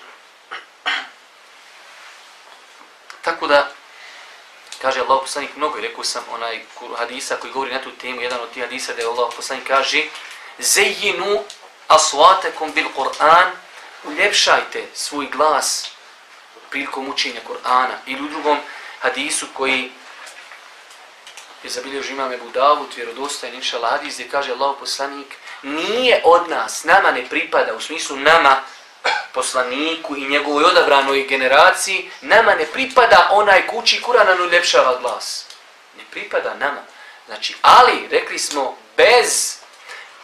Tako da, kaže Allah poslanik mnogo, i rekao sam onaj hadisa koji govori na tu temu, jedan od tih hadisa da je Allah poslanik kaže Zejinu asvatekom bil Kur'an uljepšajte svoj glas prilikom učenja Kur'ana ili u drugom hadisu koji je zabilježio žima Ebu Davud, vjerodostajni inša hadis, gdje kaže Allah poslanik, nije od nas, nama ne pripada, u smislu nama, poslaniku i njegovoj odabranoj generaciji, nama ne pripada onaj kući Kur'ana uljepšava glas. Ne pripada nama. Znači, ali, rekli smo, bez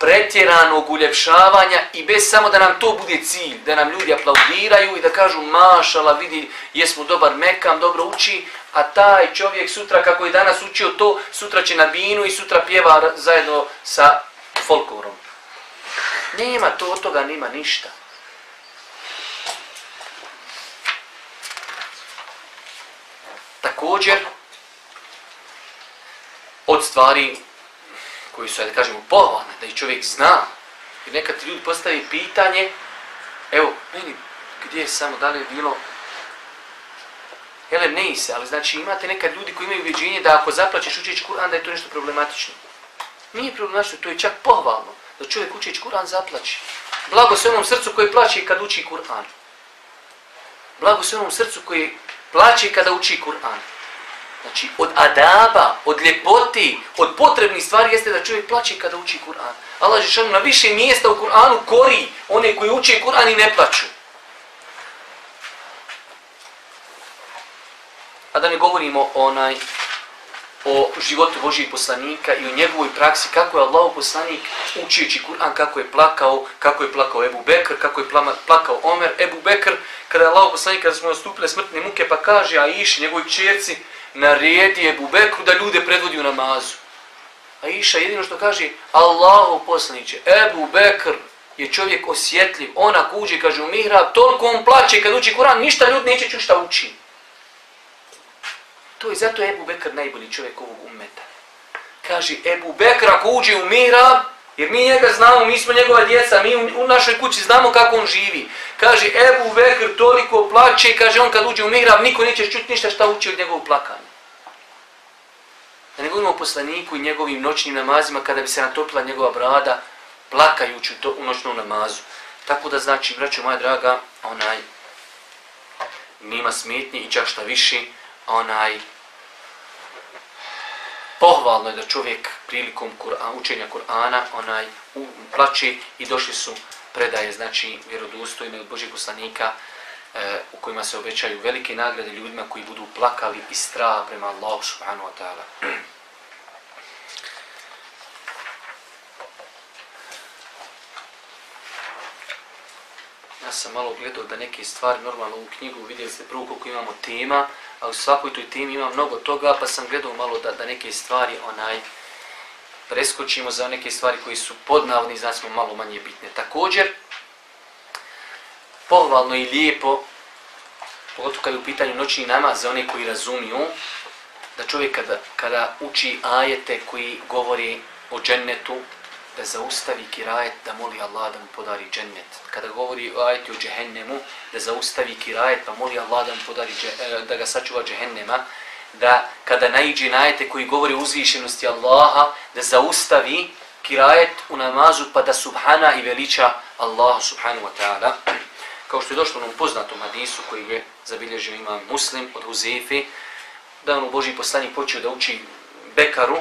pretjeranog uljepšavanja i bez samo da nam to bude cilj, da nam ljudi aplaudiraju i da kažu mašala, vidi, jesmo dobar mekam, dobro uči, a taj čovjek sutra, kako je danas učio to, sutra će na binu i sutra pjeva zajedno sa folklorom. Nema to, od toga nema ništa. Također, od stvari koji su, da kažemo, pohvalne, da ih čovjek zna. I nekad ljudi postavi pitanje, evo, meni, gdje je samo, da li je bilo, Hele, ne se, ali znači imate nekad ljudi koji imaju uvjeđenje da ako zaplaćeš učeći Kur'an, da je to nešto problematično. Nije problematično, to je čak pohvalno, da čovjek učeći Kur'an zaplaći. Blago se onom srcu koji plaće kad uči Kur'an. Blago se onom srcu koji plaće kada uči Kur'an. Znači, od adaba, od ljepoti, od potrebnih stvari jeste da čovjek plaće kada uči Kur'an. Allah Žešanu na više mjesta u Kur'anu kori one koji uče Kur'an i ne plaću. A da ne govorimo onaj o životu Božijeg poslanika i o njegovoj praksi, kako je Allah poslanik učijući Kur'an, kako je plakao, kako je plakao Ebu Bekr, kako je plakao Omer. Ebu Bekr, kada je Allah poslanik, kada smo nastupile smrtne muke, pa kaže a iši njegovoj čerci, naredi Ebu Bekru da ljude predvodi u namazu. A Iša jedino što kaže, Allahu poslaniće, Ebu Bekr je čovjek osjetljiv, on ako uđe, kaže u mihrab, toliko on plaće kad uči Kur'an, ništa ljudi neće čuti šta uči. To je zato Ebu Bekr najbolji čovjek ovog ummeta. Kaže, Ebu Bekr ako uđe u mihrab, jer mi njega znamo, mi smo njegova djeca, mi u našoj kući znamo kako on živi. Kaže, Ebu Bekr toliko plaće, kaže on kad uđe u mihrab, niko neće čuti ništa šta uči od njegovog plakanja. Da ne govorimo o poslaniku i njegovim noćnim namazima kada bi se natopila njegova brada plakajući to u noćnom namazu. Tako da znači, braćo moja draga, onaj nima smetnje i čak šta više, onaj pohvalno je da čovjek prilikom Kur'an, učenja Kur'ana onaj plače i došli su predaje, znači vjerodostojne od Božih poslanika e, u kojima se obećaju velike nagrade ljudima koji budu plakali iz straha prema Allahu subhanahu wa ta'ala. Ja sam malo gledao da neke stvari normalno u knjigu vidjeli ste prvo koliko imamo tema, ali u svakoj toj temi ima mnogo toga, pa sam gledao malo da, da neke stvari onaj preskočimo za neke stvari koji su podnavni, znači smo malo manje bitne. Također, pohvalno i lijepo, pogotovo kad je u pitanju noćni namaz za one koji razumiju, da čovjek kada, kada uči ajete koji govori o džennetu, da zaustavi kirajet, da moli Allah da mu podari džennet. Kada govori o ajeti o džehennemu, da zaustavi kirajet, pa moli Allah da mu podari e, da ga sačuva džehennema, da kada naiđe na ajete koji govori o uzvišenosti Allaha, da zaustavi kirajet u namazu pa da subhana i veliča Allah subhanahu wa ta'ala. Kao što je došlo u poznatom hadisu koji je zabilježio imam muslim od Huzefi, da on u Božji poslanik počeo da uči Bekaru,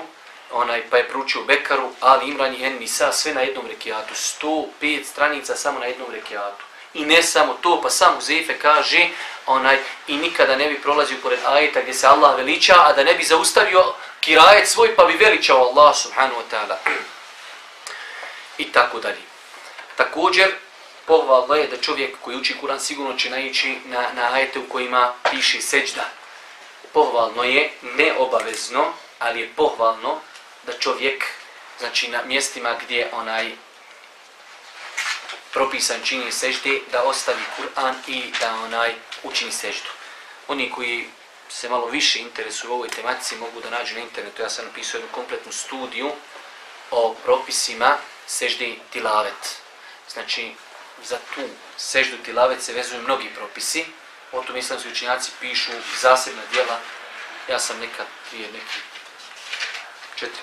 onaj pa je proučio Bekaru, ali Imran i En Nisa sve na jednom rekiatu, 105 stranica samo na jednom rekiatu. I ne samo to, pa sam Huzefe kaže, onaj i nikada ne bi prolazio pored ajeta gdje se Allah veliča, a da ne bi zaustavio kirajet svoj pa bi veličao Allah subhanahu wa ta'ala. I tako dalje. Također, pohvalno je da čovjek koji uči Kur'an sigurno će naići na, na ajete u kojima piše seđda. Pohvalno je, neobavezno, ali je pohvalno da čovjek, znači na mjestima gdje onaj propisan čini sežde, da ostavi Kur'an i da onaj učini seždu. Oni koji se malo više interesuju u ovoj tematici mogu da nađu na internetu. Ja sam napisao jednu kompletnu studiju o propisima sežde tilavet. Znači, za tu seždu tilavet se vezuju mnogi propisi. O tom islamski učinjaci pišu zasebna dijela. Ja sam nekad prije neki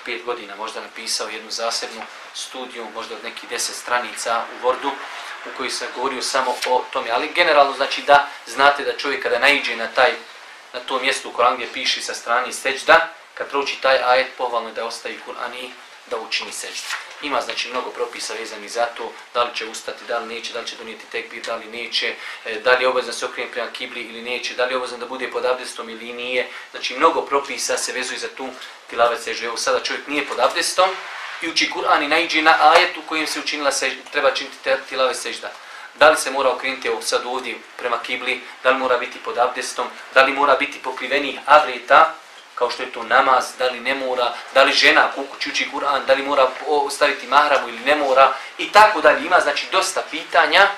4-5 godina možda napisao jednu zasebnu studiju, možda od nekih 10 stranica u Wordu, u kojoj sam govorio samo o tome. Ali generalno znači da znate da čovjek kada naiđe na taj na to mjesto u Koranu gdje piše sa strani seđda, kad prouči taj ajet, pohvalno je da ostavi Kur'an i da učini seđdu. Ima znači mnogo propisa vezani za to, da li će ustati, da li neće, da li će donijeti tekbir, da li neće, e, da li je obavezno se okrenuti prema kibli ili neće, da li je obavezno da bude pod abdestom ili nije. Znači mnogo propisa se vezuje za tu tilavet seždu. Evo sada čovjek nije pod abdestom i uči Kur'an i najđe na ajet u kojem se učinila sežda, treba činiti tilavet sežda. Da li se mora okrenuti evo sad ovdje prema kibli, da li mora biti pod abdestom, da li mora biti pokrivenih avreta, kao što je to namaz, da li ne mora, da li žena kukući uči Kur'an, da li mora staviti mahramu ili ne mora, i tako dalje. Ima znači dosta pitanja,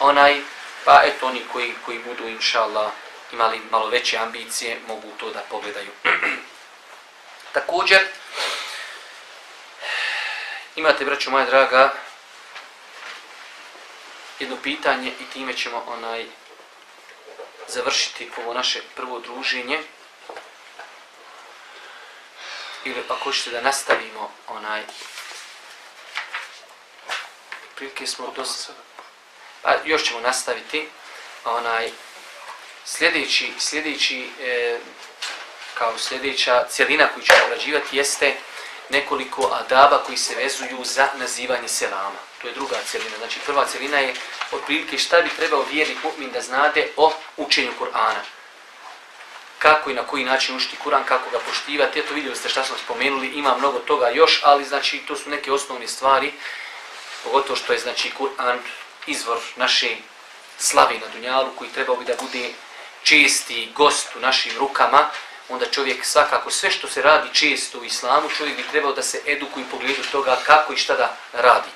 onaj, pa eto oni koji, koji budu, inša Allah, imali malo veće ambicije, mogu to da pogledaju. *clears throat* Također, imate, braću moja draga, jedno pitanje i time ćemo onaj završiti ovo naše prvo druženje ili ako hoćete da nastavimo onaj prilike smo do pa još ćemo nastaviti onaj sljedeći sljedeći e, kao sljedeća cjelina koju ćemo obrađivati jeste nekoliko adaba koji se vezuju za nazivanje selama. To je druga cjelina. Znači prva cjelina je otprilike šta bi trebao vjernik mu'min da znade o učenju Kur'ana kako i na koji način učiti Kur'an, kako ga poštivati. Eto vidjeli ste šta smo spomenuli, ima mnogo toga još, ali znači to su neke osnovne stvari, pogotovo što je znači Kur'an izvor naše slave na Dunjalu, koji trebao bi da bude česti gost u našim rukama, onda čovjek svakako sve što se radi često u islamu, čovjek bi trebao da se edukuje u pogledu toga kako i šta da radi.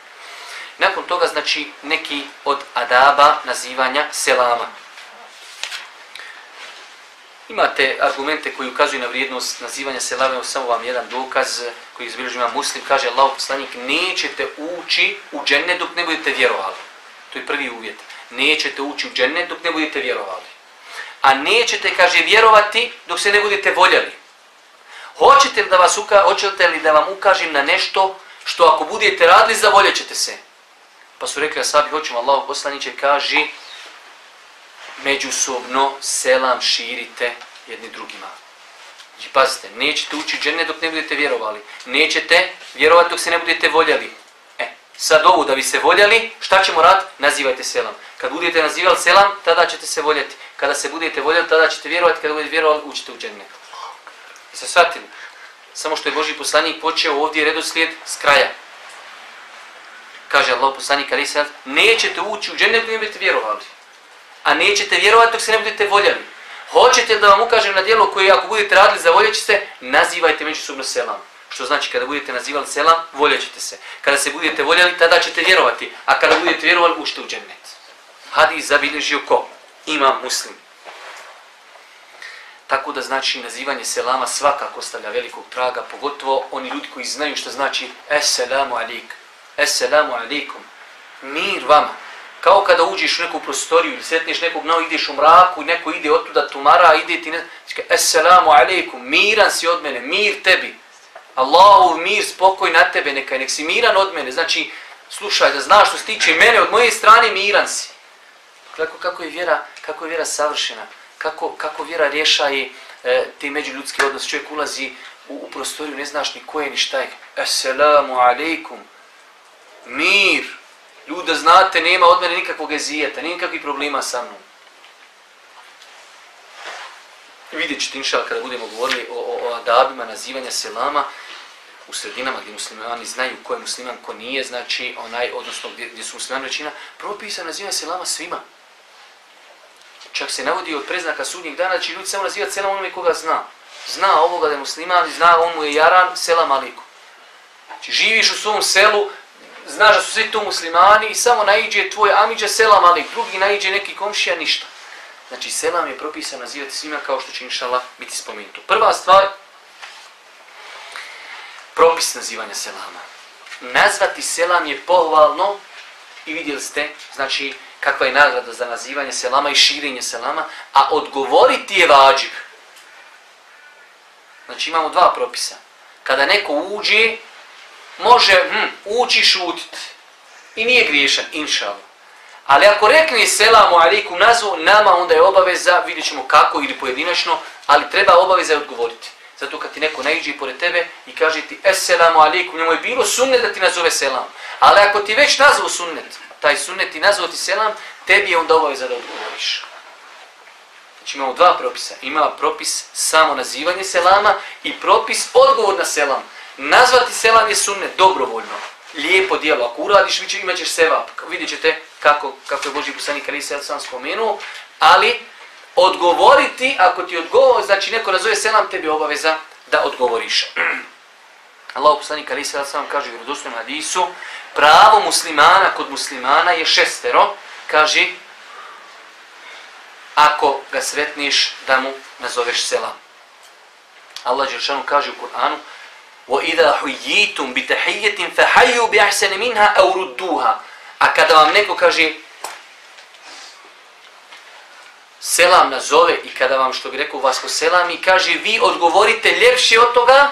Nakon toga znači neki od adaba nazivanja selama. Imate argumente koji ukazuju na vrijednost nazivanja selame, samo vam jedan dokaz koji izbilježi ima muslim, kaže Allah poslanik, nećete ući u džennet dok ne budete vjerovali. To je prvi uvjet. Nećete ući u džennet dok ne budete vjerovali. A nećete, kaže, vjerovati dok se ne budete voljeli. Hoćete li da, vas uka, hoćete li da vam ukažem na nešto što ako budete radili, zavoljet ćete se. Pa su rekli, a sabi, hoćemo Allah poslaniće, kaže, međusobno selam širite jedni drugima. Znači, pazite, nećete ući džene dok ne budete vjerovali. Nećete vjerovati dok se ne budete voljeli. E, sad ovu da bi se voljeli, šta ćemo rad? Nazivajte selam. Kad budete nazivali selam, tada ćete se voljeti. Kada se budete voljeli, tada ćete vjerovati. Kada budete vjerovali, učite u džene. I se shvatili. Samo što je Boži poslanik počeo ovdje redoslijed s kraja. Kaže Allah poslanik, ali Sad, nećete ući u džene dok ne budete vjerovali a nećete vjerovati dok se ne budete voljeli. Hoćete da vam ukažem na dijelo koje ako budete radili za voljeći se, nazivajte međusobno selam. Što znači kada budete nazivali selam, voljećete se. Kada se budete voljeli, tada ćete vjerovati. A kada budete vjerovali, ušte u džennet. Hadis zabilježio ko? Ima muslim. Tako da znači nazivanje selama svakako stavlja velikog traga, pogotovo oni ljudi koji znaju što znači Esselamu alik, Esselamu alikum, Mir vama. Kao kada uđeš u neku prostoriju ili sretneš nekog no, ideš u mraku i neko ide otuda tumara, ide ti ne... Esselamu alaikum. Miran si od mene, mir tebi. Allahu mir, spokoj na tebe, neka nek si miran od mene. Znači, slušaj, da znaš što se tiče mene, od moje strane miran si. Dakle, kako, kako, je vjera, kako je vjera savršena kako, kako vjera rješaje e, te međuljudske odnose. Čovjek ulazi u, u prostoriju, ne znaš ni ko je, ni šta je. Assalamu alaikum. Mir. Ljude, znate, nema od mene nikakvog ezijeta, nikakvih problema sa mnom. Vidjet ćete, inšal, kada budemo govorili o, o, o adabima nazivanja selama, u sredinama gdje muslimani znaju ko je musliman, ko nije, znači, onaj, odnosno gdje, gdje su muslimani većina, propisa nazivanja selama svima. Čak se navodi od preznaka sudnjeg dana, znači ljudi samo nazivati selam onome koga zna. Zna ovoga da je musliman, zna on mu je jaran, selam aliku. Znači živiš u svom selu, znaš da su svi tu muslimani i samo naiđe tvoj amiđa selam ali drugi naiđe neki komšija, ništa. Znači selam je propisan nazivati svima kao što će inšala biti spomenuto. Prva stvar, propis nazivanja selama. Nazvati selam je pohvalno i vidjeli ste, znači kakva je nagrada za nazivanje selama i širenje selama, a odgovoriti je vađib. Znači imamo dva propisa. Kada neko uđe, može hm, ući šutit i nije griješan, inšal. Ali ako rekne selamu alaikum nazvu, nama onda je obaveza, vidjet ćemo kako ili pojedinačno, ali treba obaveza odgovoriti. Zato kad ti neko naiđe pored tebe i kaže ti Esselamu alaikum, njemu je bilo sunnet da ti nazove selam. Ali ako ti već nazvu sunnet, taj sunnet i nazvati selam, tebi je onda obaveza da odgovoriš. Znači imamo dva propisa. Ima propis samo nazivanje selama i propis odgovor na selam. Nazvati selam je sunnet dobrovoljno. Lijepo dijelo. Ako uradiš, imat ćeš sevap. Vidjet ćete kako, kako je Boži poslanik Ali se sam spomenuo. Ali odgovoriti, ako ti odgovor, znači neko nazove selam, tebi je obaveza da odgovoriš. *clears throat* Allah poslanik Ali se sam kaže u vjerodostojnom hadisu, pravo muslimana kod muslimana je šestero, kaže, ako ga sretniš, da mu nazoveš selam. Allah Đeršanu kaže u Kur'anu, وَإِذَا حُيِّيتُمْ بِتَحِيَّةٍ فَحَيُّوا بِأَحْسَنِ مِنْهَا أَوْرُدُّوهَا A kada vam neko kaže, selam nazove i kada vam, što bi rekao, vas ko selam i kaže, vi odgovorite ljepše od toga,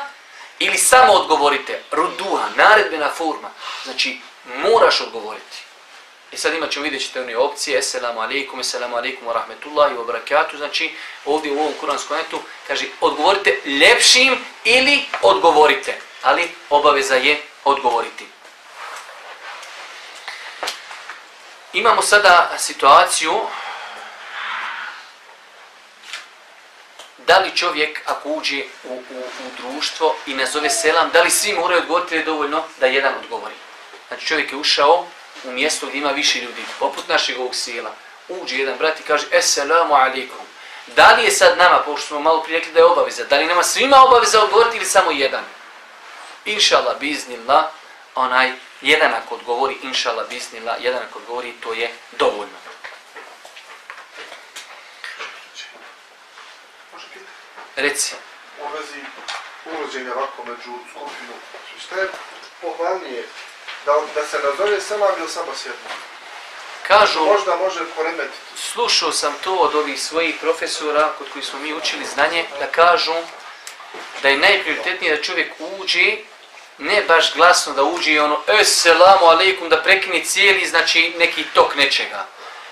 ili samo odgovorite, ruduha, naredbena forma, znači moraš odgovoriti. I sad imat ćemo vidjet ćete one opcije, Esselamu alaikum, Esselamu alaikum wa rahmetullahi wa barakatuh, znači ovdje u ovom kuranskom netu kaže odgovorite ljepšim ili odgovorite, ali obaveza je odgovoriti. Imamo sada situaciju da li čovjek ako uđe u, u, u društvo i nazove selam, da li svi moraju odgovoriti ili je dovoljno da jedan odgovori. Znači čovjek je ušao u mjestu gdje ima više ljudi, poput našeg ovog sela, uđe jedan brat i kaže Esselamu alaikum. Da li je sad nama, pošto smo malo prije rekli da je obaveza, da li nama svima obaveza odgovoriti ili samo jedan? Inšala biznillah, onaj, jedan ako odgovori, inšala biznillah, jedan ako odgovori, to je dovoljno. Reci. U vezi uvođenja ovako među skupinu, šta je pohvalnije da, da se nazove selam ili samo sjedno? Kažu, Možda može poremetiti. slušao sam to od ovih svojih profesora kod koji smo mi učili znanje, da kažu da je najprioritetnije da čovjek uđe, ne baš glasno da uđe i ono Esselamu alaikum, da prekine cijeli, znači neki tok nečega.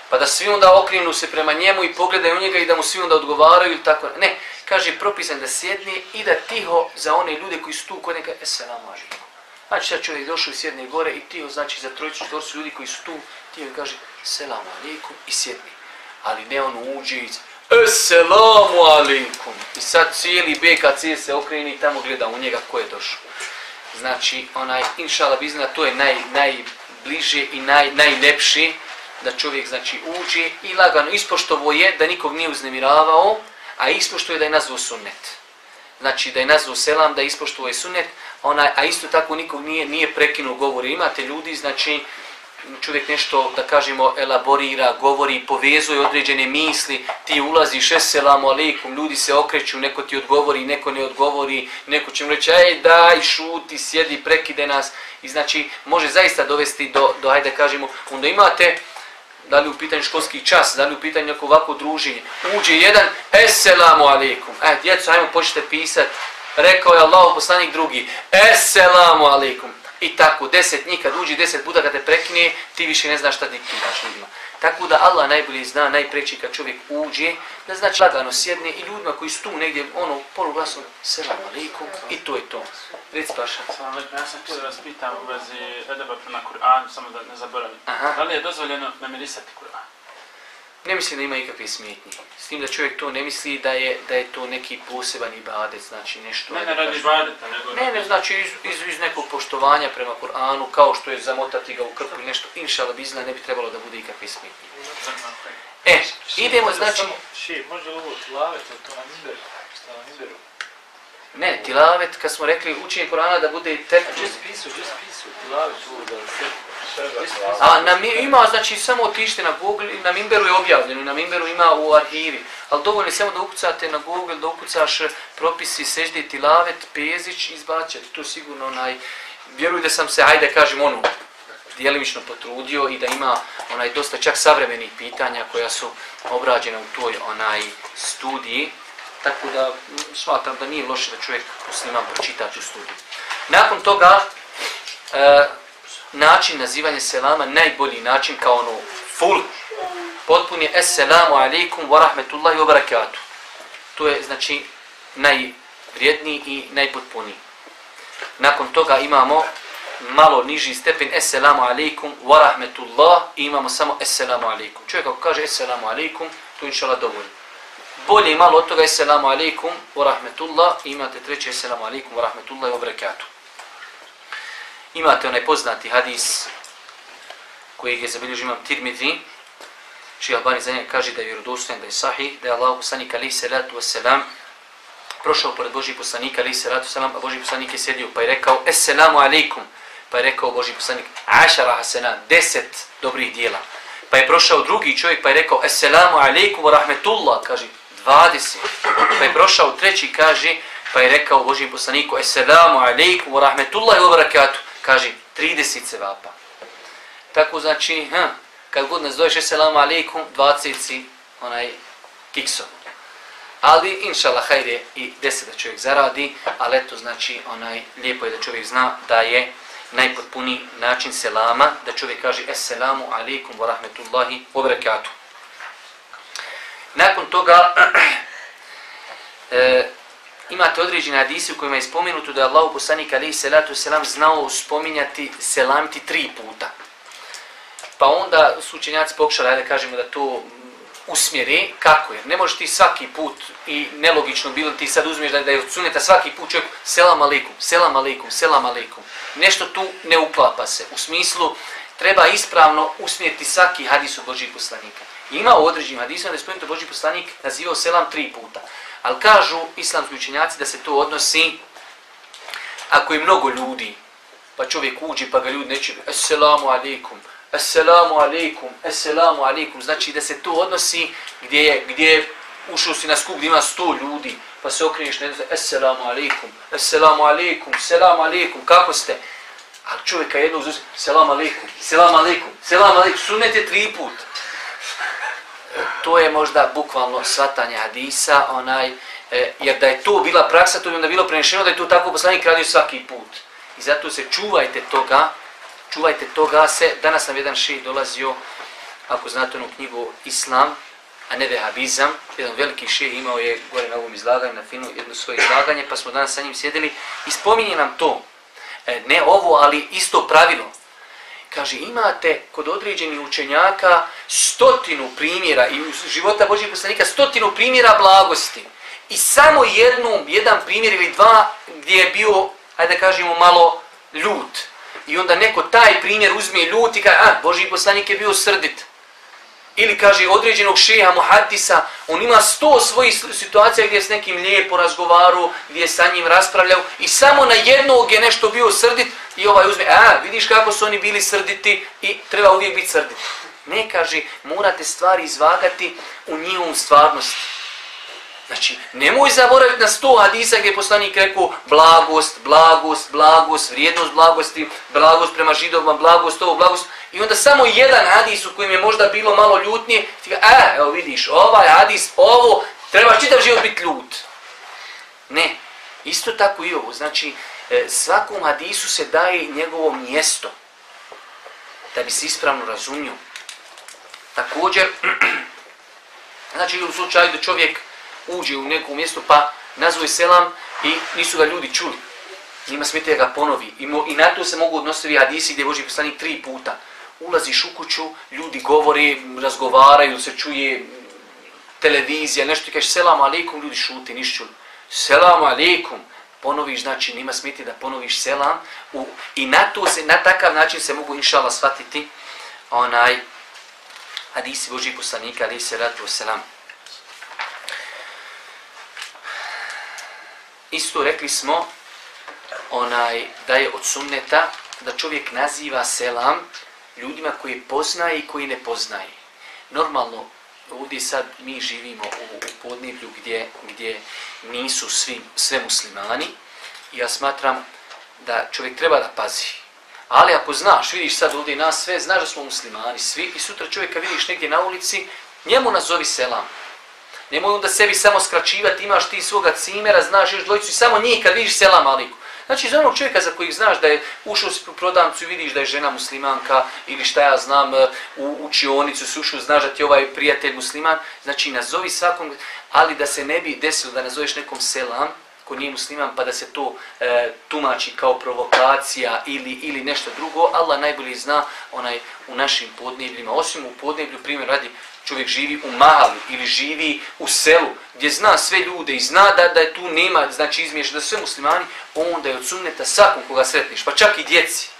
Pa da svi onda okrinu se prema njemu i pogledaju u njega i da mu svi onda odgovaraju ili tako. Ne, kaže propisan da sjedne i da tiho za one ljude koji su tu kod njega Esselamu alaikum. Znači da čovjek došao i sjedne gore i tio, znači za trojicu četvorcu ljudi koji su tu, tiho kaže selamu alaikum i sjedni. Ali ne on uđe i selamu alaikum. I sad cijeli BKC se okreni i tamo gleda u njega ko je došao. Znači, onaj, inšala bizna, to je naj, najbliže i naj, najlepši da čovjek znači uđe i lagano ispoštovo je da nikog nije uznemiravao, a ispoštovo je da je nazvao sunnet. znači da je nazvao selam, da ispoštuje sunnet, onaj, a isto tako nikog nije nije prekinuo govor. Imate ljudi, znači, čovjek nešto, da kažemo, elaborira, govori, povezuje određene misli, ti ulaziš, eselamu alaikum, ljudi se okreću, neko ti odgovori, neko ne odgovori, neko će mu reći, ej, daj, šuti, sjedi, prekide nas. I znači, može zaista dovesti do, do hajde kažemo, onda imate, da li u pitanju školski čas, da li u pitanju neko ovako druženje, uđe jedan, eselamu alaikum, e, djeco, ajmo počete pisati, rekao je Allah poslanik drugi, eselamu alaikum, I tako, deset njih kad uđi, deset puta kad te prekine, ti više ne znaš šta diktiraš ljudima. Tako da Allah najbolje zna, najpreći kad čovjek uđe, da znači lagano sjedne i ljudima koji su tu negdje, ono, poluglasno, selam alaikum, i to je to. Reci paša. Ja sam htio da vas pitam u vezi edeba prema Kur'anu, samo da ne zaboravim. Aha. Da li je dozvoljeno memorisati Kur'an? Ne mislim da ima ikakve smetnje. S tim da čovjek to ne misli da je da je to neki poseban ibadet, znači nešto... Ne, ne radi ibadeta, nego... Ne, ne, znači iz, iz, iz nekog poštovanja prema Kur'anu, kao što je zamotati ga u krpu ili nešto, inšala bizna, ne bi trebalo da bude ikakve smetnje. E, idemo, znači... Ši, može li ovo tilavet, to na minderu? Šta na minderu? Ne, tilavet, kad smo rekli učenje Kur'ana da bude tek... Just pisu, just pisu, tilavet da se... A na, mi- ima, znači, samo otište na Google, na Mimberu je objavljeno, na Mimberu ima u arhivi. Ali dovoljno je samo da ukucate na Google, da ukucaš propisi sežde tilavet, pezić, izbaćate. To sigurno onaj, vjeruj da sam se, hajde kažem, ono, dijelimično potrudio i da ima onaj dosta čak savremenih pitanja koja su obrađena u toj onaj studiji. Tako da smatram da nije loše da čovjek musliman pročita tu studiju. Nakon toga, e, način nazivanja selama, najbolji način kao ono full, potpun je Assalamu alaikum wa rahmetullahi wa barakatuh. To je znači najvrijedniji i najpotpuniji. Nakon toga imamo malo niži stepen Assalamu alaikum wa rahmetullah i imamo samo Assalamu alaikum. Čovjek ako kaže Assalamu alaikum, to je inšala dovoljno. Bolje i malo od toga selamu alaikum wa rahmetullah i imate treće selamu alaikum wa rahmetullah wa barakatuh. Imate onaj poznati hadis koji je zabilježio imam Tirmidhi, čiji Albani za njega kaže da je vjerodostojan, da je sahih, da je Allah poslanik alaih salatu wasalam prošao pored Božih poslanika alaih salatu wasalam, a Božji poslanik je sjedio pa je rekao Esselamu alaikum, pa je rekao Božji poslanik Ašara hasena, deset dobrih dijela. Pa je prošao drugi čovjek pa je rekao Esselamu alaikum wa rahmetullah, kaže 20. Pa je prošao treći, kaže, pa je rekao Božijem poslaniku Esselamu alaikum wa rahmetullahi wa barakatuh, kaže 30 sevapa. Tako znači, ha, kad god nas doješ Esselamu alaikum, 20 si onaj kikso. Ali, inšala, hajde i 10 da čovjek zaradi, ali eto, znači, onaj, lijepo je da čovjek zna da je najpotpuniji način selama, da čovjek kaže Esselamu alaikum wa rahmetullahi wa barakatuh. Nakon toga, *clears throat* e, imate određene hadise u kojima je spomenuto da je Allah poslanik alaihi salatu selam znao spominjati selamiti tri puta. Pa onda su učenjaci pokušali, da kažemo da to usmjeri, kako je. Ne možeš ti svaki put i nelogično bilo ti sad uzmeš da, da je od suneta svaki put čovjek selam alikum, selam alikum, selam alikum. Nešto tu ne uklapa se. U smislu treba ispravno usmjeriti svaki hadis od Božih poslanika. Ima u određenim hadisima da je spomenuto Boži poslanik nazivao selam tri puta. Ali kažu islamski učenjaci da se to odnosi ako je mnogo ljudi, pa čovjek uđe pa ga ljudi neće, assalamu alaikum, assalamu alaikum, assalamu alaikum, znači da se to odnosi gdje je, gdje je ušao si na skup gdje ima sto ljudi, pa se okreneš na assalamu alaikum, assalamu alaikum, selam alaikum, kako ste? A čovjeka jednog zove, selam alaikum, selam alaikum, selam alaikum, sunete tri put. To je možda bukvalno svatanje hadisa, onaj, e, jer da je to bila praksa, to bi onda bilo prenešeno da je to tako poslanik radio svaki put. I zato se čuvajte toga, čuvajte toga se, danas nam jedan ših dolazio, ako znate onu knjigu Islam, a ne vehabizam, jedan veliki ših imao je gore na ovom izlaganju, na finu jedno svoje izlaganje, pa smo danas sa njim sjedili i spominje nam to, e, ne ovo, ali isto pravilo. Kaže, imate kod određenih učenjaka stotinu primjera i u života Božih poslanika stotinu primjera blagosti. I samo jednu, jedan primjer ili dva gdje je bio, hajde da kažemo, malo ljut. I onda neko taj primjer uzme ljut i kaže, a, Božji poslanik je bio srdit ili kaže određenog šeha muhaddisa, on ima sto svojih situacija gdje je s nekim lijepo razgovaru, gdje je sa njim raspravljao i samo na jednog je nešto bio srdit i ovaj uzme, a vidiš kako su oni bili srditi i treba uvijek biti srdit. Ne kaže, morate stvari izvagati u njihovom stvarnosti. Znači, nemoj zaboraviti na sto hadisa gdje je poslanik rekao blagost, blagost, blagost, vrijednost blagosti, blagost prema židovima, blagost, ovo, blagost. I onda samo jedan hadis u kojem je možda bilo malo ljutnije, ti ga, e, evo vidiš, ovaj hadis, ovo, treba čitav život biti ljut. Ne, isto tako i ovo. Znači, e, svakom hadisu se daje njegovo mjesto da bi se ispravno razumio. Također, *clears throat* znači u slučaju da čovjek uđe u neku mjesto pa nazvoje selam i nisu ga ljudi čuli. Njima smete ga ponovi. I, mo, I na to se mogu odnositi hadisi gdje Boži poslanik tri puta. Ulaziš u kuću, ljudi govore, razgovaraju, se čuje televizija, nešto ti kažeš selam alaikum, ljudi šuti, čuli. Selam alaikum. Ponoviš, znači nima smeti da ponoviš selam. U, I na to se, na takav način se mogu inšala shvatiti onaj hadisi Boži poslanika, ali se ratu selam. Isto rekli smo onaj da je od sunneta da čovjek naziva selam ljudima koji poznaje i koji ne poznaje. Normalno, ovdje sad mi živimo u, u podneblju gdje, gdje nisu svi, sve muslimani i ja smatram da čovjek treba da pazi. Ali ako znaš, vidiš sad ovdje nas sve, znaš da smo muslimani svi i sutra čovjeka vidiš negdje na ulici, njemu nazovi selam. Nemoj onda sebi samo skraćivati, imaš ti svoga cimera, znaš još dvojicu i samo njih kad vidiš selam aliku. Znači, za onog čovjeka za kojih znaš da je ušao si u prodavnicu i vidiš da je žena muslimanka ili šta ja znam e, u učionicu si ušao, znaš da ti ovaj prijatelj musliman, znači nazovi svakom, ali da se ne bi desilo da nazoveš nekom selam, ko nije musliman, pa da se to e, tumači kao provokacija ili ili nešto drugo, Allah najbolje zna onaj u našim podnebljima, osim u podneblju, primjer radi, čovjek živi u mahali ili živi u selu gdje zna sve ljude i zna da da je tu nema, znači izmiješ da sve muslimani, onda je od sunneta svakom koga sretniš, pa čak i djeci.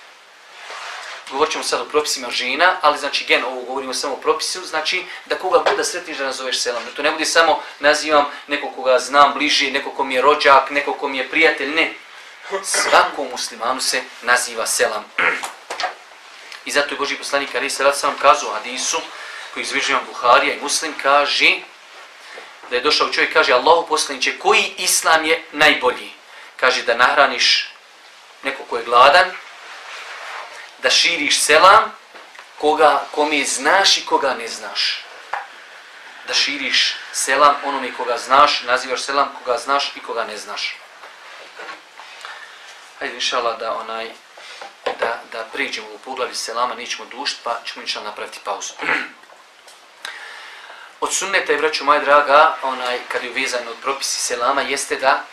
Govorit ćemo sad o propisima žena, ali znači gen ovo govorimo samo o propisu, znači da koga god da sretniš da nazoveš selam. Da to ne bude samo nazivam nekog koga znam bliže, nekog ko mi je rođak, nekog ko mi je prijatelj, ne. Svakom muslimanu se naziva selam. I zato je Boži poslanik Ali se sam kazao hadisu, koji izvižujem Buharija i Muslim, kaže da je došao čovjek, kaže Allahu poslaniće, koji islam je najbolji? Kaže da nahraniš neko ko je gladan, da širiš selam, koga, kome znaš i koga ne znaš. Da širiš selam onome koga znaš, nazivaš selam koga znaš i koga ne znaš. Hajde, inšala, da onaj, da, da priđemo u poglavi selama, nećemo dušt, pa ćemo inšala napraviti pauzu. *clears throat* Od sunneta je, vraću moja draga, onaj, kad je uvezan od propisi selama, jeste da,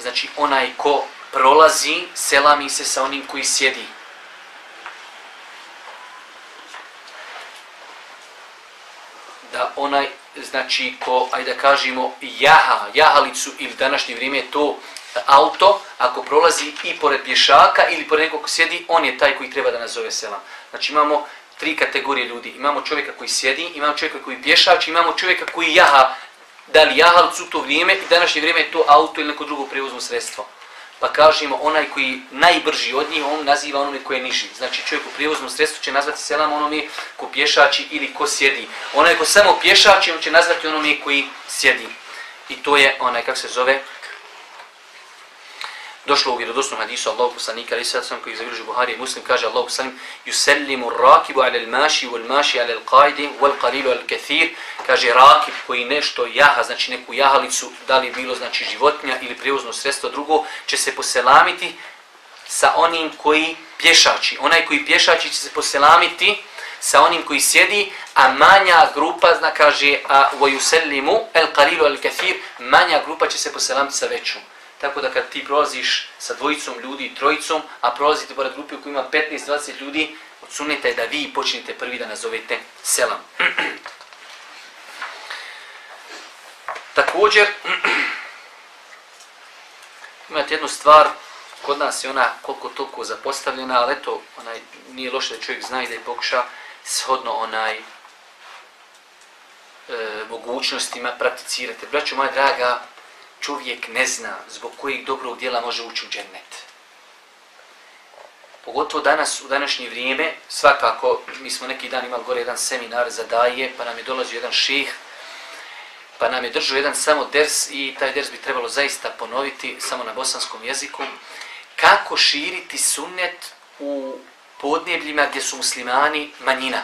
znači, onaj ko prolazi, selami se sa onim koji sjedi. Da onaj, znači, ko, ajde da kažemo, jaha, jahalicu ili današnje vrijeme je to auto, ako prolazi i pored pješaka ili pored nekog ko sjedi, on je taj koji treba da nazove selam. Znači, imamo tri kategorije ljudi. Imamo čovjeka koji sjedi, imamo čovjeka koji pješač, imamo čovjeka koji jaha, da li jaha u to vrijeme i današnje vrijeme je to auto ili neko drugo prevozno sredstvo. Pa kažemo, onaj koji najbrži od njih, on naziva onome koji je niži. Znači čovjek u prijevoznom sredstvu će nazvati selam onome ko pješači ili ko sjedi. Onaj ko samo pješači, on će nazvati onome koji sjedi. I to je onaj, kako se zove, došlo u vjerodosnom hadisu Allahu poslanika ali sad sam koji zabilježio Buhari i Muslim kaže Allahu poslanik yusallimu rakibu ala al-mashi wal mashi ala al-qaidi wal qalilu al-kathir kaže rakib koji nešto jaha znači neku jahalicu da li bilo znači životinja ili prijevozno sredstvo drugo će se poselamiti sa onim koji pješači onaj koji pješači će se poselamiti sa onim koji sjedi, a manja grupa, zna kaže, a vojusellimu, el qalilu el kathir, manja grupa će se poselamiti sa većom. Tako da kad ti prolaziš sa dvojicom ljudi i trojicom, a prolazite pored grupe u kojoj ima 15-20 ljudi, odsunite da vi počnete prvi da nazovete selam. Također, *clears throat* imate jednu stvar, kod nas je ona koliko toliko zapostavljena, ali eto, onaj, nije loše da čovjek zna i da je pokuša shodno onaj e, mogućnostima prakticirate. Braćo moja draga, čovjek ne zna zbog kojeg dobrog dijela može ući u džennet. Pogotovo danas, u današnje vrijeme, svakako, mi smo neki dan imali gore jedan seminar za daje, pa nam je dolazio jedan ših, pa nam je držao jedan samo ders i taj ders bi trebalo zaista ponoviti samo na bosanskom jeziku. Kako širiti sunnet u podnebljima gdje su muslimani manjina.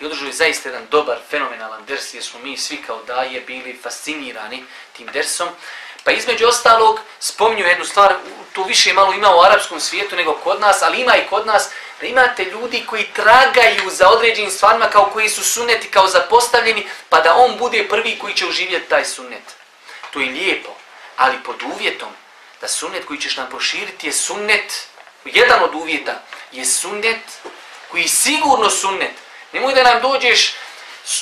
I održao zaista jedan dobar, fenomenalan ders jer smo mi svi kao daje bili fascinirani tim dersom. Pa između ostalog spominju jednu stvar, to više malo ima u arapskom svijetu nego kod nas, ali ima i kod nas, da imate ljudi koji tragaju za određenim stvarima kao koji su sunneti, kao zapostavljeni, pa da on bude prvi koji će uživjeti taj sunnet. To je lijepo, ali pod uvjetom da sunnet koji ćeš nam proširiti je sunnet, jedan od uvjeta je sunnet koji sigurno sunnet. Nemoj da nam dođeš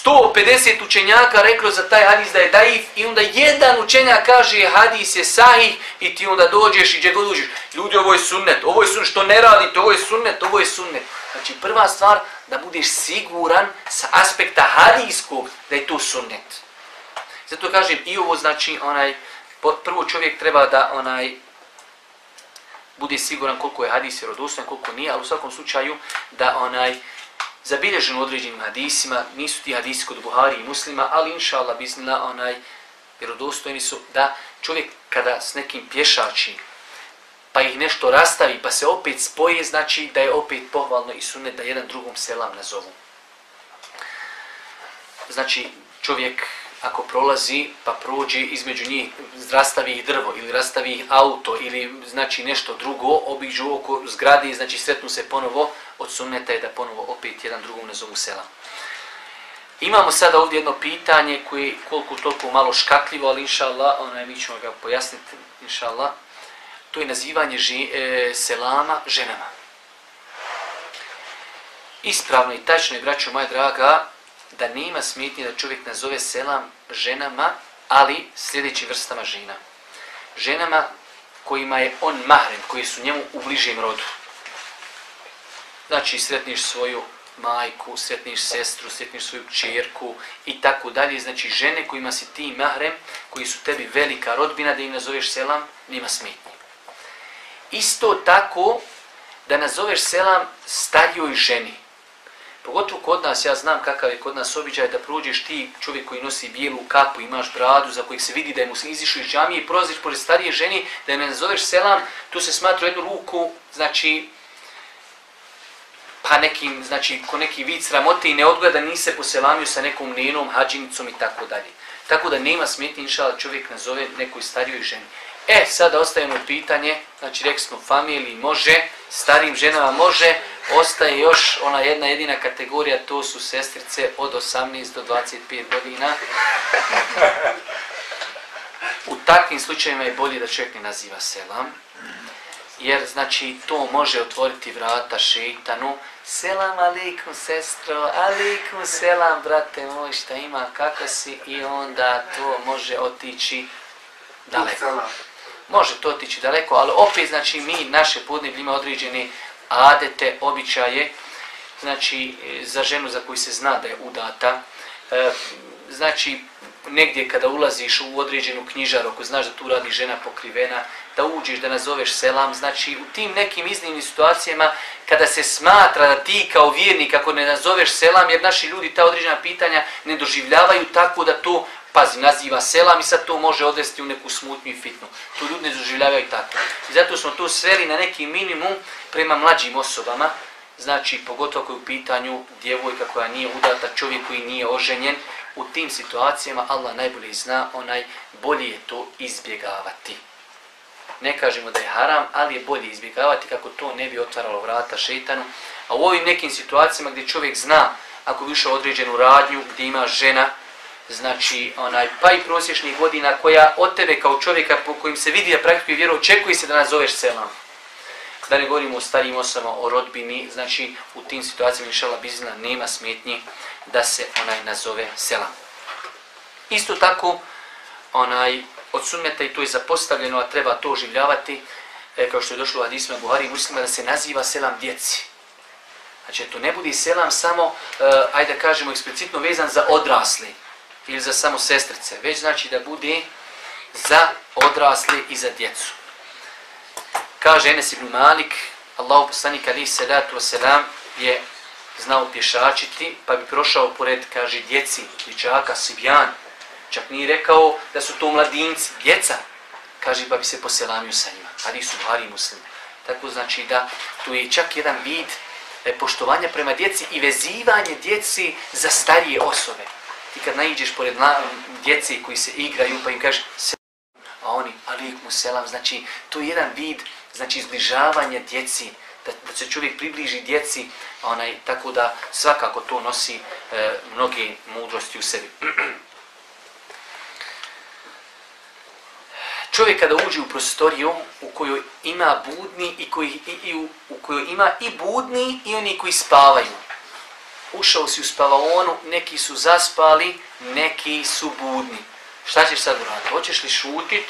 150 učenjaka reklo za taj hadis da je daif i onda jedan učenjak kaže hadis je sahih i ti onda dođeš i gdje god uđeš. Ljudi, ovo je sunnet, ovo je sunnet, što ne radite, ovo je sunnet, ovo je sunnet. Znači prva stvar da budeš siguran sa aspekta hadijskog da je to sunnet. Zato kažem i ovo znači onaj, prvo čovjek treba da onaj bude siguran koliko je hadis vjerodostojan, koliko nije, ali u svakom slučaju da onaj zabilježen u određenim hadisima, nisu ti hadisi kod Buhari i muslima, ali inša Allah biznila onaj, vjerodostojni su da čovjek kada s nekim pješači, pa ih nešto rastavi, pa se opet spoje, znači da je opet pohvalno i sunet da jedan drugom selam nazovu. Znači, čovjek ako prolazi, pa prođe između njih, rastavi ih drvo ili rastavi ih auto ili znači nešto drugo, obiđu oko zgrade i znači sretnu se ponovo, od sunneta je da ponovo opet jedan drugom ne zovu sela. Imamo sada ovdje jedno pitanje koje je koliko toliko malo škakljivo, ali inša Allah, onaj, mi ćemo ga pojasniti, inša Allah. To je nazivanje ži, e, selama ženama. Ispravno i tačno je, braćo moja draga, da nema smetnje da čovjek nazove selam ženama, ali sljedeći vrstama žena. Ženama kojima je on mahrem, koji su njemu u bližem rodu. Znači, sretniš svoju majku, sretniš sestru, sretniš svoju čerku i tako dalje. Znači, žene kojima si ti mahrem, koji su tebi velika rodbina, da im nazoveš selam, nema smetnje. Isto tako, da nazoveš selam starijoj ženi, Pogotovo kod nas, ja znam kakav je kod nas običaj da prođeš ti čovjek koji nosi bijelu kapu, imaš bradu za kojeg se vidi da je mu izišao iz džamije i prolaziš pored starije ženi, da je ne nazoveš selam, tu se smatra jednu ruku, znači, pa nekim, znači, ko neki vid sramote i ne odgleda, ni se poselamio sa nekom nenom, hađinicom i tako dalje. Tako da nema smjetni inšala, čovjek nazove nekoj starijoj ženi. E, sada ostavimo ono pitanje, znači rekli smo familiji može, starim ženama može, ostaje još ona jedna jedina kategorija, to su sestrice od 18 do 25 godina. U takvim slučajima je bolje da čovjek ne naziva selam, jer znači to može otvoriti vrata šeitanu. Selam alikum sestro, alikum selam brate moj, šta ima, kako si i onda to može otići daleko. Može to otići daleko, ali opet znači mi naše podneblje ima određene adete, običaje, znači e, za ženu za koju se zna da je udata, e, znači negdje kada ulaziš u određenu knjižaru, ako znaš da tu radi žena pokrivena, da uđeš, da nazoveš selam, znači u tim nekim iznimnim situacijama kada se smatra da ti kao vjernik ako ne nazoveš selam, jer naši ljudi ta određena pitanja ne doživljavaju tako da to pazi, naziva selam i sad to može odvesti u neku smutnju i fitnu. Tu ljudi ne doživljavaju tako. I zato smo to sveli na neki minimum prema mlađim osobama, znači pogotovo ako je u pitanju djevojka koja nije udata, čovjek koji nije oženjen, u tim situacijama Allah najbolje zna, onaj bolje je to izbjegavati. Ne kažemo da je haram, ali je bolje izbjegavati kako to ne bi otvaralo vrata šeitanu. A u ovim nekim situacijama gdje čovjek zna, ako bi određenu radnju, gdje ima žena, znači onaj pa i prosječnih godina koja od tebe kao čovjeka po kojim se vidi da praktikuje vjeru, očekuje se da nas zoveš selam. Da ne govorimo o starijim osobama, o rodbini, znači u tim situacijama inšala bizna nema smetnji da se onaj nazove selam. Isto tako, onaj, od sunneta i to je zapostavljeno, a treba to oživljavati, e, kao što je došlo u hadisma Buhari i muslima, da se naziva selam djeci. Znači, to ne budi selam samo, e, ajde kažemo, eksplicitno vezan za odrasli ili za samo sestrice, već znači da bude za odrasle i za djecu. Kaže Enes ibn Malik, Allahu poslanik ali salatu wasalam je znao pješačiti, pa bi prošao pored, kaže, djeci, dječaka, sibjan. Čak nije rekao da su to mladinci, djeca. Kaže, pa bi se poselamio sa njima. Ali su bari muslime. Tako znači da tu je čak jedan vid e, poštovanja prema djeci i vezivanje djeci za starije osobe. I kad naiđeš pored djeci koji se igraju, pa im kažeš, a oni, alikum selam, znači, to je jedan vid, znači, izbližavanje djeci, da, da se čovjek približi djeci, onaj, tako da svakako to nosi e, mnoge mudrosti u sebi. *clears throat* Čovjek kada uđe u prostoriju u kojoj ima budni i, koji, i, i u, u kojoj ima i budni i oni koji spavaju. Ušao si u spavaonu, neki su zaspali, neki su budni. Šta ćeš sad uraditi? Hoćeš li šutit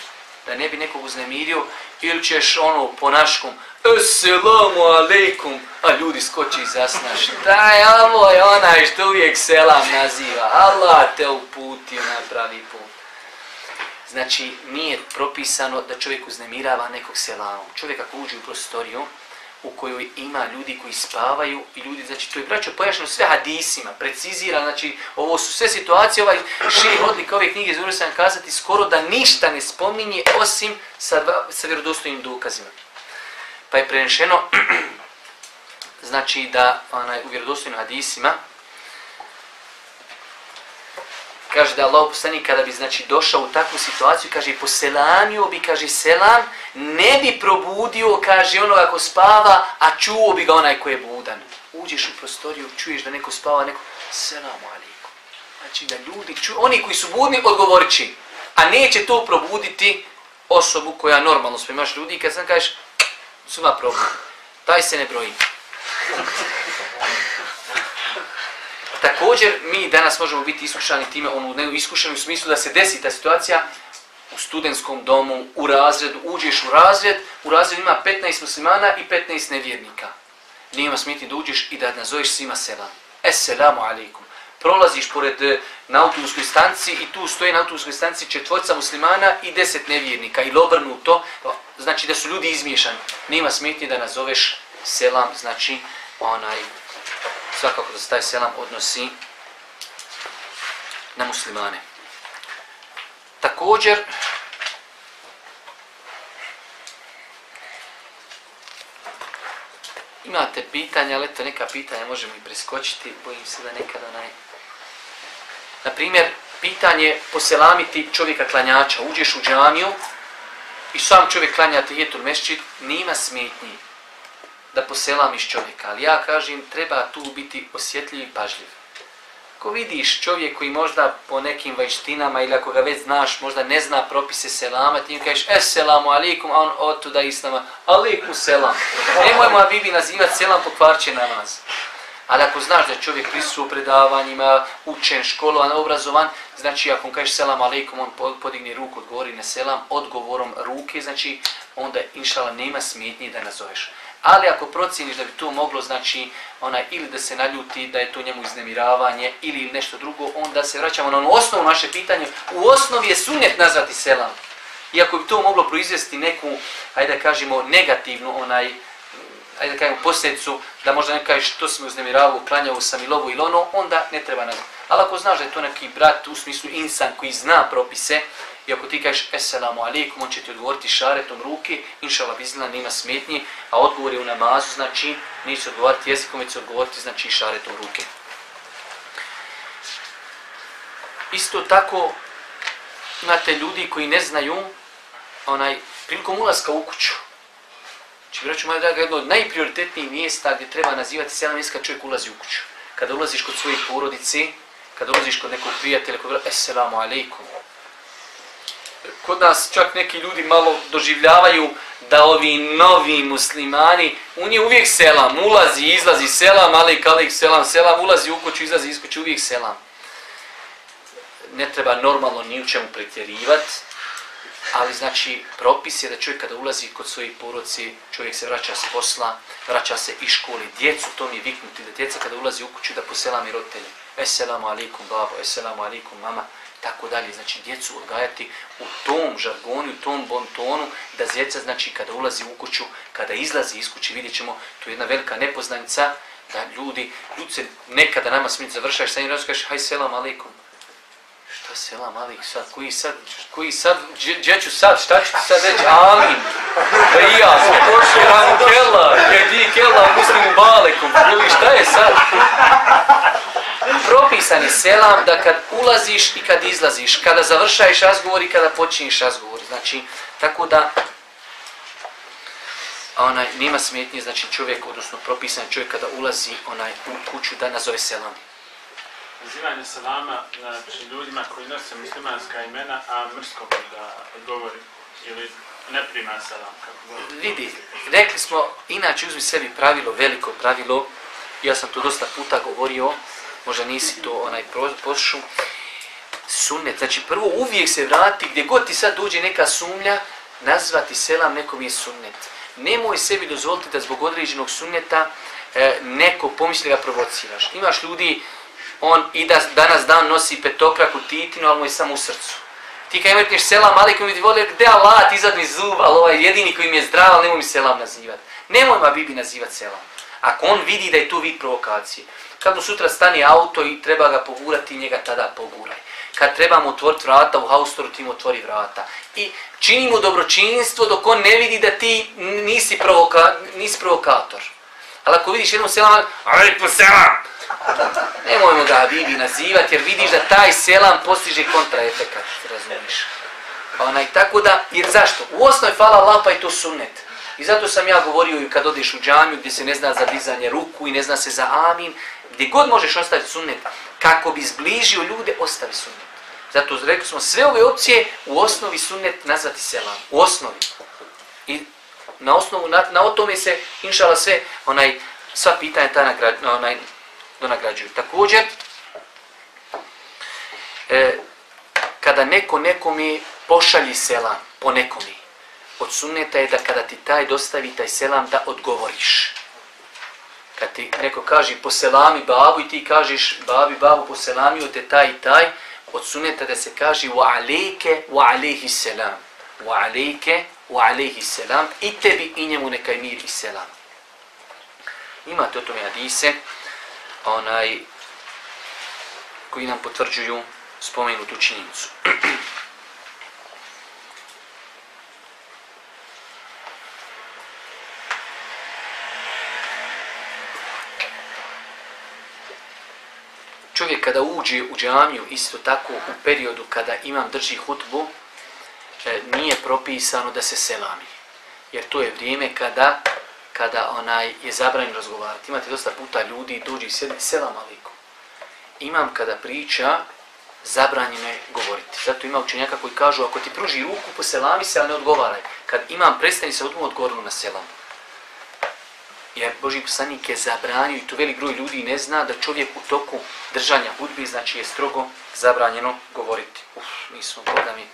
da ne bi nekog uznemirio ili ćeš ono po naškom Assalamu alaikum, a ljudi skoči i zasna. Šta *laughs* je ovo je onaj što uvijek selam naziva? Allah te uputio na pravi put. Znači, nije propisano da čovjek uznemirava nekog selamom. Čovjek ako uđe u prostoriju u kojoj ima ljudi koji spavaju i ljudi, znači, to je braćo pojašnjeno sve hadisima, precizira, znači, ovo su sve situacije, ovaj širi odlika ove knjige, zvorio sam kazati, skoro da ništa ne spominje osim sa, dva, sa vjerodostojnim dokazima. Pa je prenešeno, *clears throat* znači, da onaj, u vjerodostojnim hadisima, kaže da Allah poslanik kada bi znači došao u takvu situaciju, kaže poselamio bi, kaže selam, ne bi probudio, kaže ono ako spava, a čuo bi ga onaj ko je budan. Uđeš u prostoriju, čuješ da neko spava, neko selam alaikum. Znači da ljudi ču, oni koji su budni odgovorit će, a neće to probuditi osobu koja normalno spremaš ljudi i kad sam kažeš, suma problem, taj se ne broji. Također, mi danas možemo biti iskušani time, ono, ne iskušani u smislu da se desi ta situacija u studentskom domu, u razredu, uđeš u razred, u razredu ima 15 muslimana i 15 nevjernika. Nijema smijeti da uđeš i da nazoveš svima selam. Esselamu alaikum. Prolaziš pored e, na autobuskoj stanci i tu stoji na autobuskoj stanci četvorca muslimana i deset nevjernika i obrnuto, znači da su ljudi izmiješani. Nema smetnje da nazoveš selam, znači onaj svakako da se taj selam odnosi na muslimane. Također, imate pitanja, ali to neka pitanja možemo i preskočiti, bojim se da nekada onaj... Na primjer, pitanje poselamiti čovjeka klanjača. Uđeš u džamiju i sam čovjek klanja tijetul mešćid, nima smetnji da poselamiš čovjeka, ali ja kažem treba tu biti osjetljiv i pažljiv. Ako vidiš čovjek koji možda po nekim vajštinama ili ako ga već znaš, možda ne zna propise selama, ti im kažeš eselamu alikum, a on od islama, alikum selam. Nemojmo Abibi nazivati selam po kvarće nas. Ali ako znaš da čovjek prisu u predavanjima, učen, školovan, obrazovan, znači ako on kažeš selam alaikum, on podigne ruku, odgovori na selam, odgovorom ruke, znači onda inšala nema smjetnje da nazoveš. Ali ako procijeniš da bi to moglo, znači, ona ili da se naljuti, da je to njemu iznemiravanje, ili nešto drugo, onda se vraćamo na ono osnovu naše pitanje. U osnovi je sunjet nazvati selam. Iako bi to moglo proizvesti neku, hajde da kažemo, negativnu, onaj, ajde da kažemo, posljedicu, da možda ne kažeš što si mi uznemiravao, klanjao sam ili ovo ili ono, onda ne treba nazvati. Ali ako znaš da je to neki brat, u smislu insan koji zna propise, I ako ti kažeš Esselamu alaikum, on će ti odgovoriti šaretom ruke, inšala bizna, nima smetnji, a odgovor je u namazu, znači, neće odgovoriti jezikom, već odgovoriti, znači, šaretom ruke. Isto tako, imate ljudi koji ne znaju, onaj, prilikom ulaska u kuću, Znači, vraću moja draga, jedno od najprioritetnijih mjesta gdje treba nazivati selam mjesta čovjek ulazi u kuću. Kada ulaziš kod svojih porodici, kada ulaziš kod nekog prijatelja, kod vrata, Esselamu alaikum, kod nas čak neki ljudi malo doživljavaju da ovi novi muslimani, u nje uvijek selam, ulazi, izlazi selam, ali kalik selam, selam, ulazi u kuću, izlazi iz uvijek selam. Ne treba normalno ni u čemu pretjerivati, ali znači propis je da čovjek kada ulazi kod svojih poroci, čovjek se vraća s posla, vraća se iz školi, djecu to mi viknuti, da djeca kada ulazi u kuću da poselam i roditelji. Esselamu alaikum babo, esselamu alaikum mama, tako dalje. Znači, djecu odgajati u tom žargonu, u tom bontonu, da djeca, znači, kada ulazi u kuću, kada izlazi iz kuće, vidjet ćemo, tu je jedna velika nepoznanica, da ljudi, ljudi se nekada nama smiju, završaš, sa njim razkaš, haj selam alaikum. Šta selam alaikum sad, koji sad, koji sad, gdje ću sad, šta ću ti sad reći, amin. Da i ja sam prošao, ramu kella, gdje di kella, muslimu balekom, ljudi, šta je sad? Propisan je selam da kad ulaziš i kad izlaziš, kada završaješ razgovor i kada počinješ razgovor. Znači, tako da onaj nema smetnje, znači čovjek, odnosno propisan čovjek kada ulazi onaj u kuću da nazove selam. Nazivanje selama znači, ljudima koji nose muslimanska imena, a mrsko da odgovori ili ne prima selam. Kako. Vidi, rekli smo, inače uzmi sebi pravilo, veliko pravilo, ja sam to dosta puta govorio, možda nisi to onaj poslušao, sunnet, znači prvo uvijek se vrati, gdje god ti sad dođe neka sumnja, nazvati selam nekom je sunnet. Nemoj sebi dozvoliti da zbog određenog sunneta e, neko pomisli ga provociraš. Imaš ljudi, on i da danas dan nosi petokraku titinu, ali mu je samo u srcu. Ti kad imaš selam, ali koji mi voli, gde Allah ti zadni zub, ali ovaj jedini koji mi je zdrav, ali nemoj mi selam nazivati. Nemoj ma bibi nazivati selam. Ako on vidi da je to vid provokacije. Kad mu sutra stani auto i treba ga pogurati, njega tada poguraj. Kad trebamo otvoriti vrata u haustoru, ti mu otvori vrata. I čini mu dobročinstvo dok on ne vidi da ti nisi, provoka, nisi provokator. Ali ako vidiš jednom selam, alaikum selam, nemojmo ga Habibi nazivati jer vidiš da taj selam postiže kontraefekat, razumiješ. Pa onaj, tako da, jer zašto? U osnovi fala Allah pa je to sunnet. I zato sam ja govorio i kad odeš u džamiju gdje se ne zna za dizanje ruku i ne zna se za amin, gdje god možeš ostaviti sunnet, kako bi zbližio ljude, ostavi sunnet. Zato rekli smo sve ove opcije u osnovi sunnet nazvati selam. U osnovi. I na osnovu, na, na o tome se, inšala sve, onaj, sva pitanja ta nagrad, onaj, donagrađuju. Također, e, kada neko nekomi pošalji selam po nekomi, od sunneta je da kada ti taj dostavi taj selam da odgovoriš. Kad ti neko kaže poselami babu i ti kažeš babi babu poselamio te taj i taj, od suneta da se kaže wa alejke wa alejhi selam. Wa alejke wa alejhi selam i tebi i njemu neka mir i selam. Imate o tome hadise onaj koji nam potvrđuju spomenutu činjenicu. *clears throat* čovjek kada uđe u džamiju, isto tako u periodu kada imam drži hutbu, e, nije propisano da se selami. Jer to je vrijeme kada kada onaj je zabranjeno razgovarati. Imate dosta puta ljudi dođe i sjedi selam aliku. Imam kada priča, zabranjeno je govoriti. Zato ima učenjaka koji kažu, ako ti pruži ruku, poselami se, ali ne odgovaraj. Kad imam prestani se odmah odgovorno na selam jer Boži poslanik je zabranio i to velik broj ljudi ne zna da čovjek u toku držanja hudbi, znači je strogo zabranjeno govoriti. Uf, mi smo, Boga mi,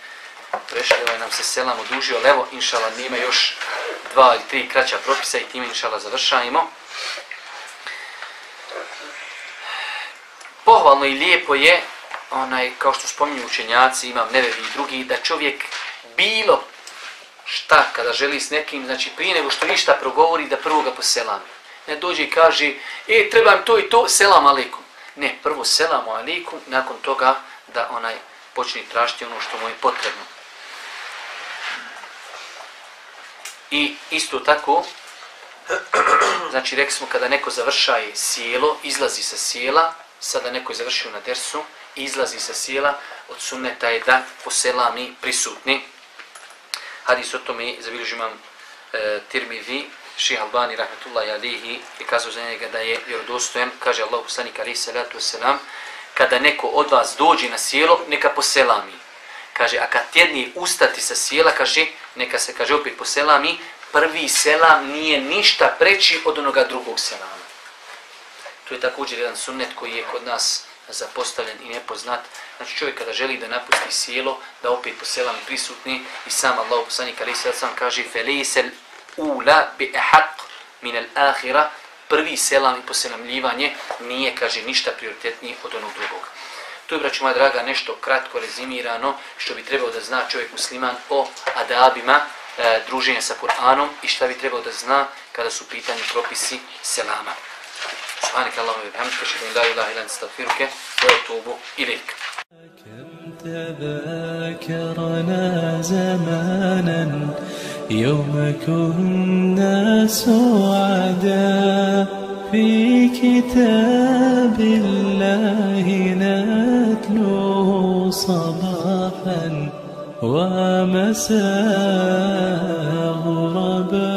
prešli, ovaj nam se selam odužio, ali evo, inšala, nima još dva ili tri kraća propisa i time, inšala, završajmo. Pohvalno i lijepo je, onaj, kao što spominju učenjaci, imam nevevi i drugi, da čovjek bilo šta kada želi s nekim, znači prije nego što ništa progovori da prvo ga poselami. Ne dođe i kaže, e, trebam to i to, selam alikum. Ne, prvo selam alikum, nakon toga da onaj počne tražiti ono što mu je potrebno. I isto tako, *clears throat* znači rekli smo kada neko završaje sjelo, izlazi sa sjela, sada neko je završio na dersu, izlazi sa sjela, od sunneta je da poselami prisutni. Hadis o tome zabilježi imam e, Tirmidhi, Ših Albani, rahmetullahi alihi, i kazao za njega da je vjerodostojen, kaže Allah poslanik alihi salatu wasalam, kada neko od vas dođe na sjelo, neka poselami. Kaže, a kad tjedni ustati sa sjela, kaže, neka se, kaže, opet poselami, prvi selam nije ništa preći od onoga drugog selama. To je također jedan sunnet koji je kod nas zapostavljen i nepoznat. Znači čovjek kada želi da napusti sjelo, da opet po selam prisutni i sam Allah poslanik ali se sam kaže felisel ula bi ahaq min al akhira prvi selam i poselamljivanje nije kaže ništa prioritetnije od onog drugog. To je, braću moja draga, nešto kratko rezimirano što bi trebao da zna čovjek musliman o adabima e, druženja sa Kur'anom i šta bi trebao da zna kada su pitanje propisi selama. سبحانك اللهم وبحمدك أشهد أن لا إله إلا أنت أستغفرك وأتوب إليك. كم تذاكرنا زمانا يوم كنا سعدا في كتاب الله نتلوه صباحا ومساء غربا